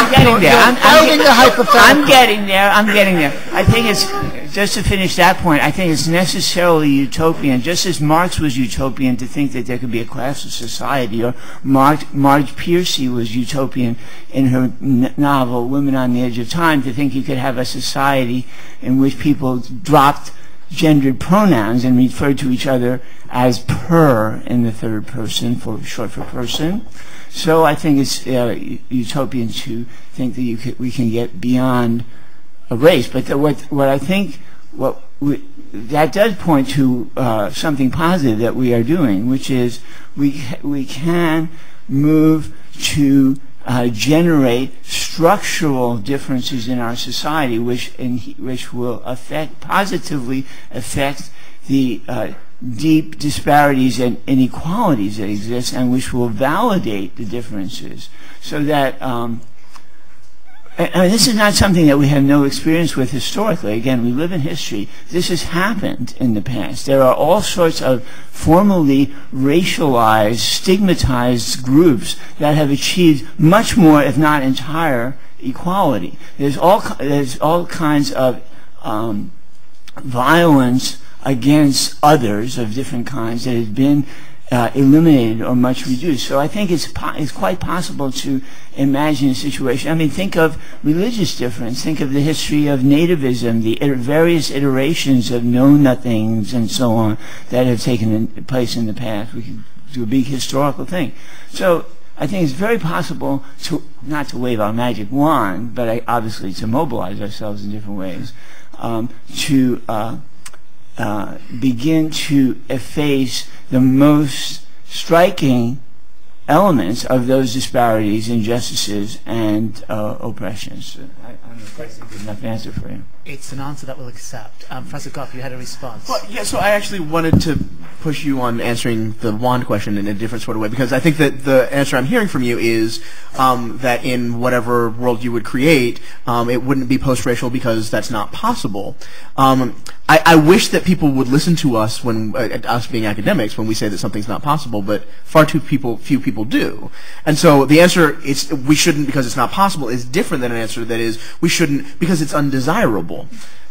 am getting there. I'm, I'm, getting the hypothetical. I'm getting there. I'm getting there. I think it's just to finish that point. I think it's necessarily utopian, just as Marx was utopian to think that there could be a classless society, or Marge, Marge Piercy was utopian in her novel *Women on the Edge of Time* to think you could have a society in which people dropped gendered pronouns and referred to each other as per in the third person, for short for person. So I think it's uh, utopian to think that could, we can get beyond a race. But the, what, what I think what we, that does point to uh, something positive that we are doing, which is we we can move to uh, generate structural differences in our society, which in, which will affect positively affect the uh, deep disparities and inequalities that exist, and which will validate the differences, so that. Um, and this is not something that we have no experience with historically. Again, we live in history. This has happened in the past. There are all sorts of formally racialized, stigmatized groups that have achieved much more, if not entire, equality. There's all, there's all kinds of um, violence against others of different kinds that has been eliminated or much reduced. So I think it's it's quite possible to imagine a situation. I mean, think of religious difference. Think of the history of nativism, the various iterations of know-nothings and so on that have taken place in the past. We could do a big historical thing. So I think it's very possible to not to wave our magic wand, but I, obviously to mobilize ourselves in different ways um, to. Uh, uh, begin to efface the most striking elements of those disparities, injustices, and uh, oppressions. I, I don't a good enough answer for you. It's an answer that we'll accept. Um, Professor Goff, you had a response. Well, yeah, so I actually wanted to push you on answering the wand question in a different sort of way because I think that the answer I'm hearing from you is um, that in whatever world you would create, um, it wouldn't be post-racial because that's not possible. Um, I, I, wish that people would listen to us when uh, us being academics when we say that something's not possible, but far too people, few people do. And so the answer it's we shouldn't because it's not possible is different than an answer that is we shouldn't because it's undesirable.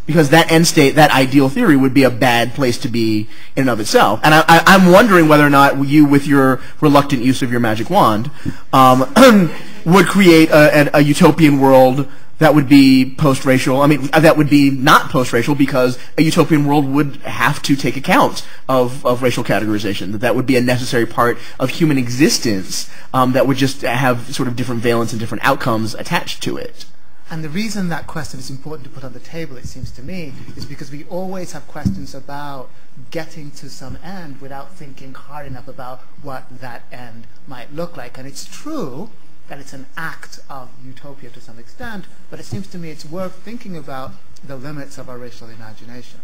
Because that end state, that ideal theory, would be a bad place to be in and of itself. And I, am wondering whether or not you, with your reluctant use of your magic wand, um, would create a, a, a utopian world that would be post-racial. I mean, that would be not post-racial because a utopian world would have to take account of, of racial categorization. That that would be a necessary part of human existence um, that would just have sort of different valence and different outcomes attached to it. And the reason that question is important to put on the table, it seems to me, is because we always have questions about getting to some end without thinking hard enough about what that end might look like. And it's true that it's an act of utopia to some extent, but it seems to me it's worth thinking about the limits of our racial imagination.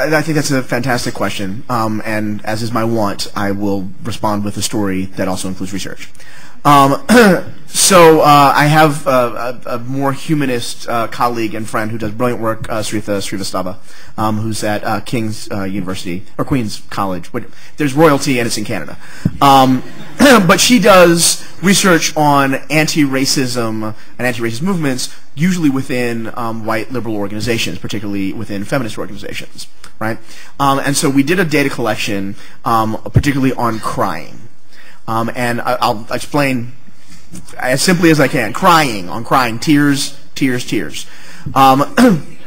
I think that's a fantastic question, um, and as is my want, I will respond with a story that also includes research. Um, so uh, I have uh, a, a more humanist uh, colleague and friend who does brilliant work, uh, Sarita Srivastava, um, who's at uh, King's uh, University or Queen's College. There's royalty and it's in Canada, um, but she does research on anti-racism and anti-racist movements, usually within um, white liberal organizations, particularly within feminist organizations, right? Um, and so we did a data collection, um, particularly on crying. Um, and I, I'll explain as simply as I can. Crying on crying, tears, tears, tears. Um,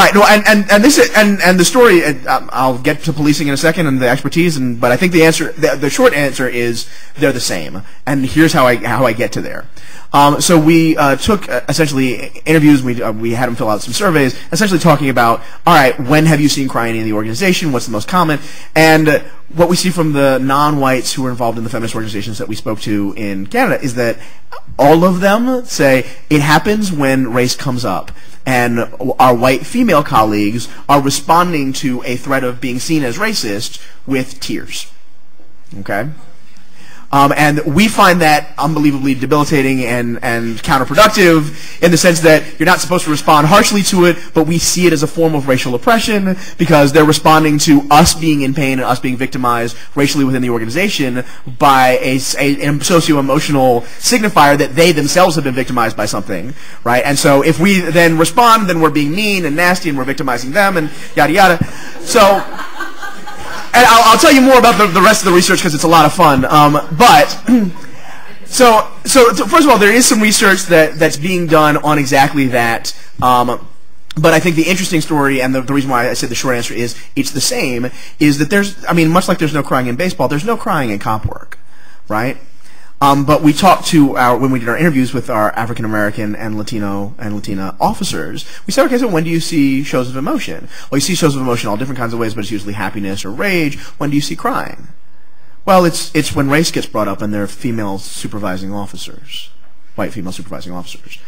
right. No, and, and, and this is, and, and the story. uh, um, I'll get to policing in a second and the expertise. And but I think the answer, the, the short answer is they're the same. And here's how I how I get to there. Um, so we uh, took uh, essentially interviews. We uh, we had them fill out some surveys, essentially talking about all right, when have you seen crying in the organization? What's the most common? And uh, what we see from the non-whites who were involved in the feminist organizations that we spoke to in Canada is that all of them say it happens when race comes up. And our white female colleagues are responding to a threat of being seen as racist with tears. Okay? Um, and we find that unbelievably debilitating and, and counterproductive in the sense that you're not supposed to respond harshly to it, but we see it as a form of racial oppression because they're responding to us being in pain and us being victimized racially within the organization by a socio-emotional signifier that they themselves have been victimized by something, right? And so if we then respond, then we're being mean and nasty and we're victimizing them and yada yada. So and I'll, I'll tell you more about the, the rest of the research because it's a lot of fun. Um, but so, so so first of all, there is some research that that's being done on exactly that. Um, but I think the interesting story and the, the reason why I said the short answer is it's the same is that there's I mean much like there's no crying in baseball, there's no crying in cop work, right? Um, but we talked to our when we did our interviews with our African American and Latino and Latina officers. We said, okay, so when do you see shows of emotion? Well, you see shows of emotion all different kinds of ways, but it's usually happiness or rage. When do you see crying? Well, it's it's when race gets brought up and there are female supervising officers, white female supervising officers.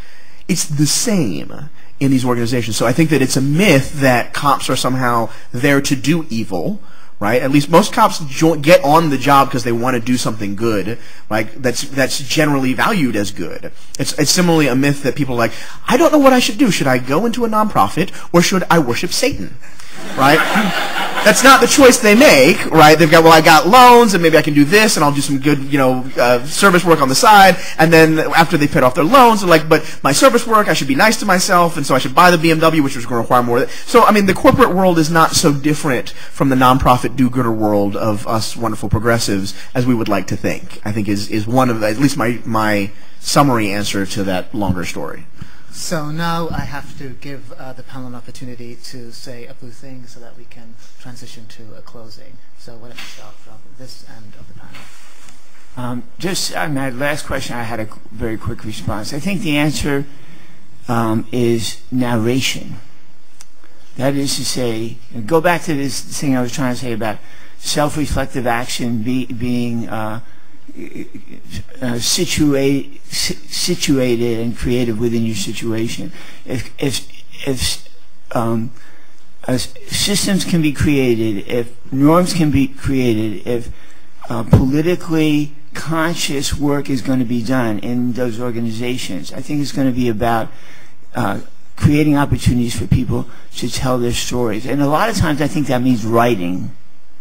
It's the same in these organizations. So I think that it's a myth that cops are somehow there to do evil, right? At least most cops get on the job because they want to do something good, like that's that's generally valued as good. It's it's similarly a myth that people are like, I don't know what I should do. Should I go into a nonprofit or should I worship Satan? Right? That's not the choice they make, right? They've got, well, I got loans, and maybe I can do this, and I'll do some good, you know, uh, service work on the side. And then after they paid off their loans, they're like, but my service work, I should be nice to myself, and so I should buy the BMW, which was going to require more. So, I mean, the corporate world is not so different from the nonprofit do-gooder world of us wonderful progressives as we would like to think. I think is is one of at least my my summary answer to that longer story. So now I have to give uh, the panel an opportunity to say a few things so that we can transition to a closing. So why don't we start from this end of the panel? Um, just on that last question, I had a very quick response. I think the answer um, is narration. That is to say, go back to this thing I was trying to say about self-reflective action be, being uh, uh, situate, situated and created within your situation. If if if um, systems can be created, if norms can be created, if uh, politically conscious work is going to be done in those organizations, I think it's going to be about uh, creating opportunities for people to tell their stories. And a lot of times I think that means writing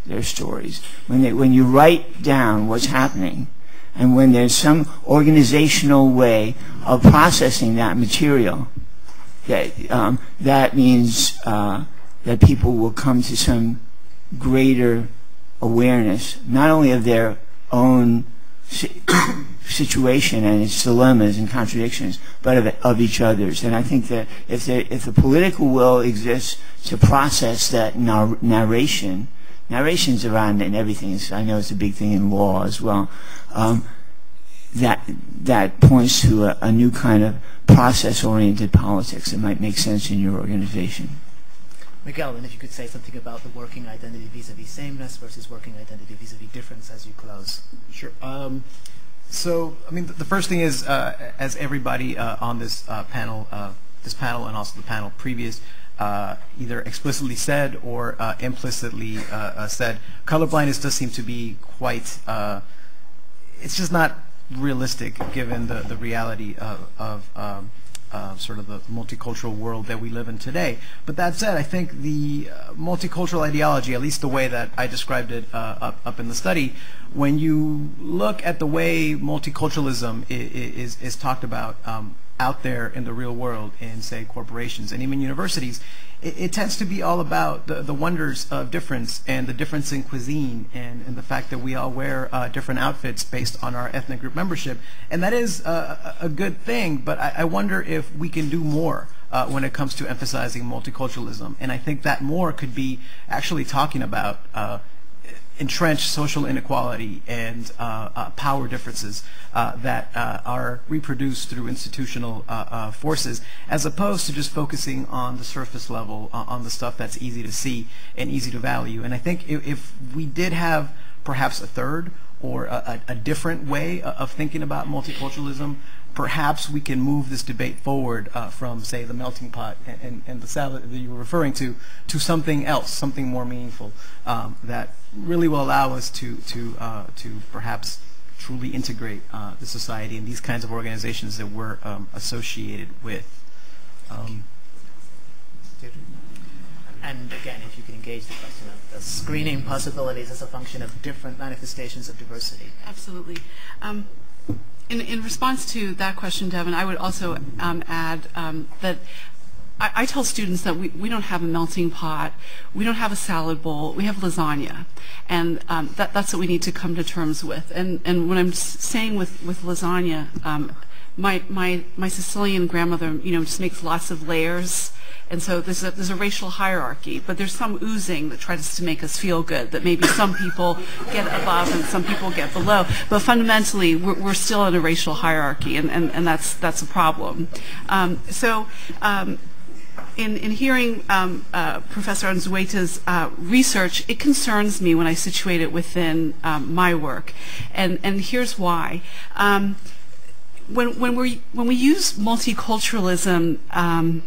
their stories. When, they, when you write down what's happening, and when there's some organizational way of processing that material, that, um, that means uh, that people will come to some greater awareness, not only of their own si- situation and its dilemmas and contradictions, but of, of each other's. And I think that if, there, if the political will exists to process that nar- narration, narration's around and everything. Is, I know it's a big thing in law as well. Um, that that points to a, a new kind of process-oriented politics that might make sense in your organization. Miguel, and if you could say something about the working identity vis-a-vis sameness versus working identity vis-a-vis difference as you close. Sure. Um, so, I mean, the, the first thing is, uh, as everybody uh, on this uh, panel, uh, this panel, and also the panel previous, uh, either explicitly said or uh, implicitly uh, uh, said. Colorblindness does seem to be quite, uh, it's just not realistic given the, the reality of, of um, sort of the multicultural world that we live in today. But that said, I think the uh, multicultural ideology, at least the way that I described it up, up in the study, when you look at the way multiculturalism i- i- is, is talked about um, out there in the real world in, say, corporations and even universities, it, it tends to be all about the, the wonders of difference and the difference in cuisine and, and the fact that we all wear uh, different outfits based on our ethnic group membership. And that is a, a good thing, but I, I wonder if we can do more uh, when it comes to emphasizing multiculturalism. And I think that more could be actually talking about uh, entrenched social inequality and uh, uh, power differences uh, that uh, are reproduced through institutional uh, uh, forces, as opposed to just focusing on the surface level, on the stuff that's easy to see and easy to value. And I think if, if we did have perhaps a third or a, a, a different way of thinking about multiculturalism, perhaps we can move this debate forward uh, from, say, the melting pot and, and, and the salad that you were referring to, to something else, something more meaningful um, that really will allow us to, to, uh, to perhaps truly integrate uh, the society and these kinds of organizations that we're um, associated with. Um, And again, if you can engage the question of the screening possibilities as a function of different manifestations of diversity. Absolutely. In, in response to that question, Devon, I would also um, add um, that I, I tell students that we, we don't have a melting pot, we don't have a salad bowl, we have lasagna. And um, that, that's what we need to come to terms with. And, and what I'm saying with, with lasagna, um, my, my, my Sicilian grandmother, you know, just makes lots of layers. And so there's a, there's a racial hierarchy, but there's some oozing that tries to make us feel good, that maybe some people get above and some people get below. But fundamentally, we're, we're still in a racial hierarchy, and, and, and that's, that's a problem. Um, so um, in, in hearing um, uh, Professor Unzueta's uh, research, it concerns me when I situate it within um, my work. And, and here's why. Um, when, when, we when we use multiculturalism, um,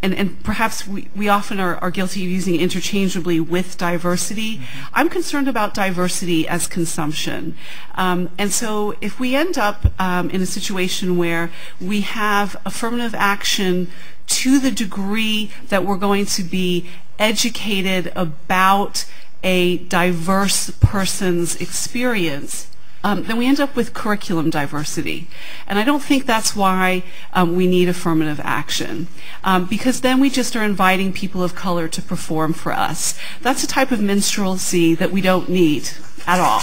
and, and perhaps we, we often are, are guilty of using interchangeably with diversity, I'm concerned about diversity as consumption. Um, and so if we end up um, in a situation where we have affirmative action to the degree that we're going to be educated about a diverse person's experience, um, then we end up with curriculum diversity. And I don't think that's why um, we need affirmative action, um, because then we just are inviting people of color to perform for us. That's a type of minstrelsy that we don't need at all.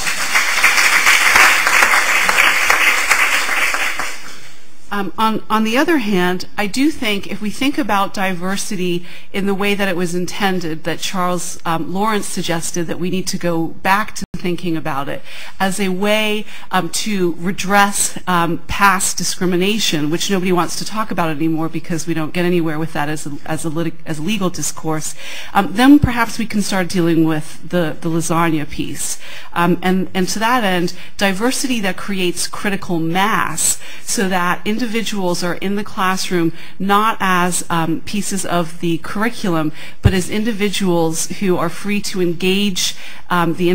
Um, on, on the other hand, I do think if we think about diversity in the way that it was intended, that Charles um, Lawrence suggested that we need to go back to thinking about it as a way um, to redress um, past discrimination, which nobody wants to talk about anymore because we don't get anywhere with that as a, as a, as legal discourse, um, then perhaps we can start dealing with the, the lasagna piece. Um, and, and to that end, diversity that creates critical mass so that individuals are in the classroom not as um, pieces of the curriculum, but as individuals who are free to engage um, the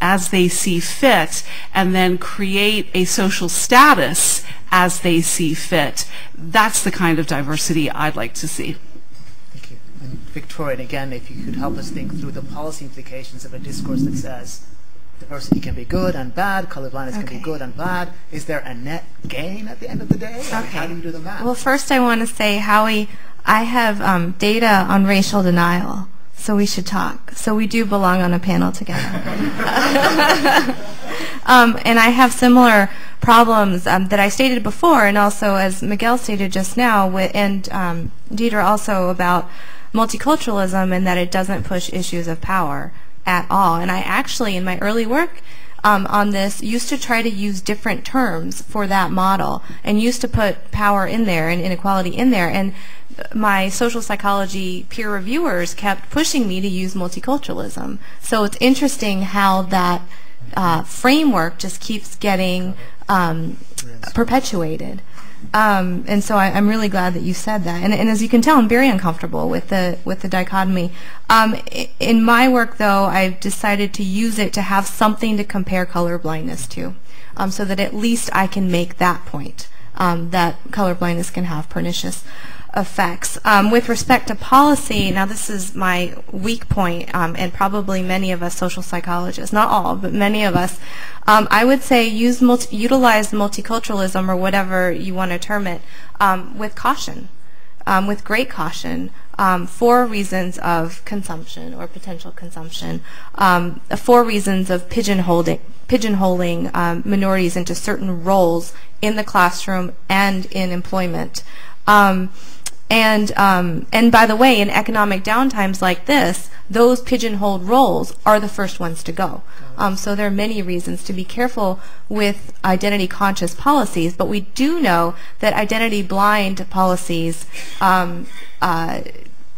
as they see fit and then create a social status as they see fit. That's the kind of diversity I'd like to see. Thank you. And Victoria, and again, if you could help us think through the policy implications of a discourse that says diversity can be good and bad, colorblindness can be good and bad. Is there a net gain at the end of the day? Or How do you do the math? Well, first I want to say, Howie, I have um, data on racial denial, so we should talk. So we do belong on a panel together. um, and I have similar problems um, that I stated before, and also as Miguel stated just now, and um, Deirdre also about multiculturalism and that it doesn't push issues of power at all. And I actually, in my early work, um, on this used to try to use different terms for that model and used to put power in there and inequality in there. And my social psychology peer reviewers kept pushing me to use multiculturalism. So it's interesting how that uh, framework just keeps getting um, perpetuated. Um, and so I, I'm really glad that you said that. And, and as you can tell, I'm very uncomfortable with the with the dichotomy. Um, in my work, though, I've decided to use it to have something to compare color blindness to, um, so that at least I can make that point um, that color blindness can have pernicious effects. Um, with respect to policy, now this is my weak point, um, and probably many of us social psychologists, not all, but many of us, um, I would say use multi- utilize multiculturalism or whatever you want to term it um, with caution, um, with great caution. Um, for reasons of consumption or potential consumption, um, for reasons of pigeonholing, pigeonholing minorities into certain roles in the classroom and in employment. Um, and um, and by the way, in economic downtimes like this, those pigeonholed roles are the first ones to go. Um, so there are many reasons to be careful with identity conscious policies, but we do know that identity blind policies, um, uh,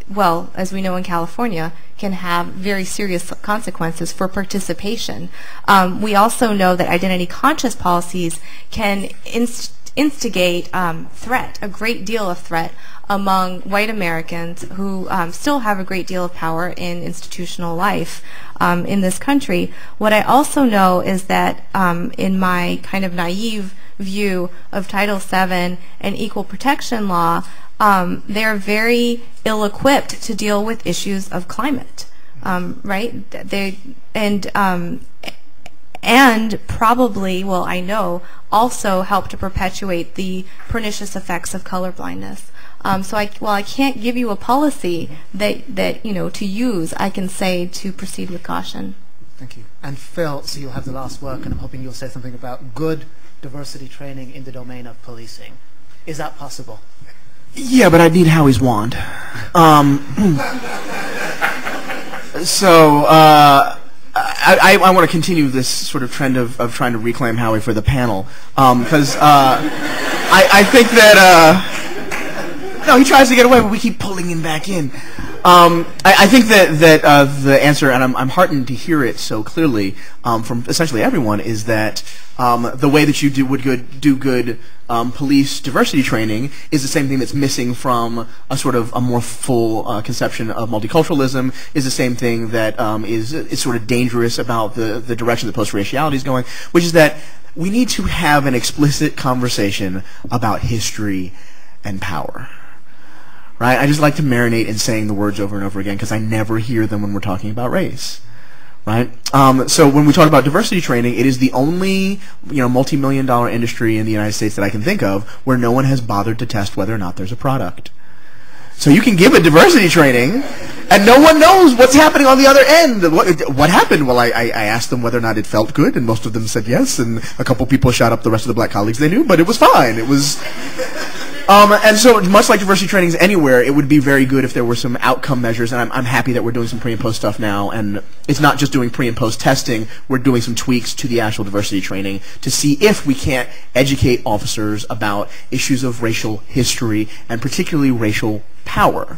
well, as we know in California, can have very serious consequences for participation. Um, we also know that identity conscious policies can inst- instigate um, threat, a great deal of threat among white Americans who um, still have a great deal of power in institutional life um, in this country. What I also know is that um, in my kind of naive view of Title VII and equal protection law, um, they're very ill-equipped to deal with issues of climate, um, right? They and and probably, well, I know, also help to perpetuate the pernicious effects of color blindness. Um, so I, while I can't give you a policy that, that, you know, to use, I can say to proceed with caution. Thank you. And Phil, so you'll have the last word, and I'm hoping you'll say something about good diversity training in the domain of policing. Is that possible? Yeah, but I need Howie's wand. Um, so uh, I, I, I want to continue this sort of trend of, of trying to reclaim Howie for the panel because uh, I, I think that uh, no, he tries to get away, but we keep pulling him back in. Um, I, I think that that uh, the answer, and I'm, I'm heartened to hear it so clearly um, from essentially everyone, is that um, the way that you do would good do good um, police diversity training is the same thing that's missing from a sort of a more full uh, conception of multiculturalism. Is the same thing that um, is is sort of dangerous about the the direction that post raciality is going, which is that we need to have an explicit conversation about history and power right? I just like to marinate in saying the words over and over again because I never hear them when we're talking about race, right? Um, so when we talk about diversity training, it is the only you know multi-million dollar industry in the United States that I can think of where no one has bothered to test whether or not there's a product. So you can give a diversity training, and no one knows what's happening on the other end. What, what happened? Well, I, I, asked them whether or not it felt good, and most of them said yes, and a couple people shot up the rest of the black colleagues they knew, but it was fine. It was um, and so, much like diversity trainings anywhere, it would be very good if there were some outcome measures. And I'm, I'm happy that we're doing some pre and post stuff now. And it's not just doing pre and post testing; we're doing some tweaks to the actual diversity training to see if we can't educate officers about issues of racial history and particularly racial power.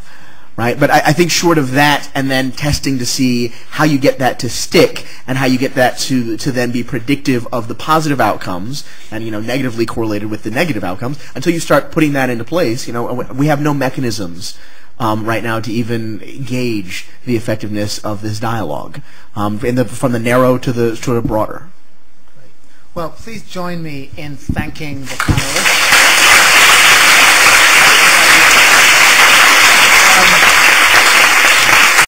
Right, but I, I think short of that, and then testing to see how you get that to stick, and how you get that to to then be predictive of the positive outcomes, and you know negatively correlated with the negative outcomes, until you start putting that into place, you know we have no mechanisms um, right now to even gauge the effectiveness of this dialogue, um, in the, from the narrow to the to the broader. Well, please join me in thanking the panelists.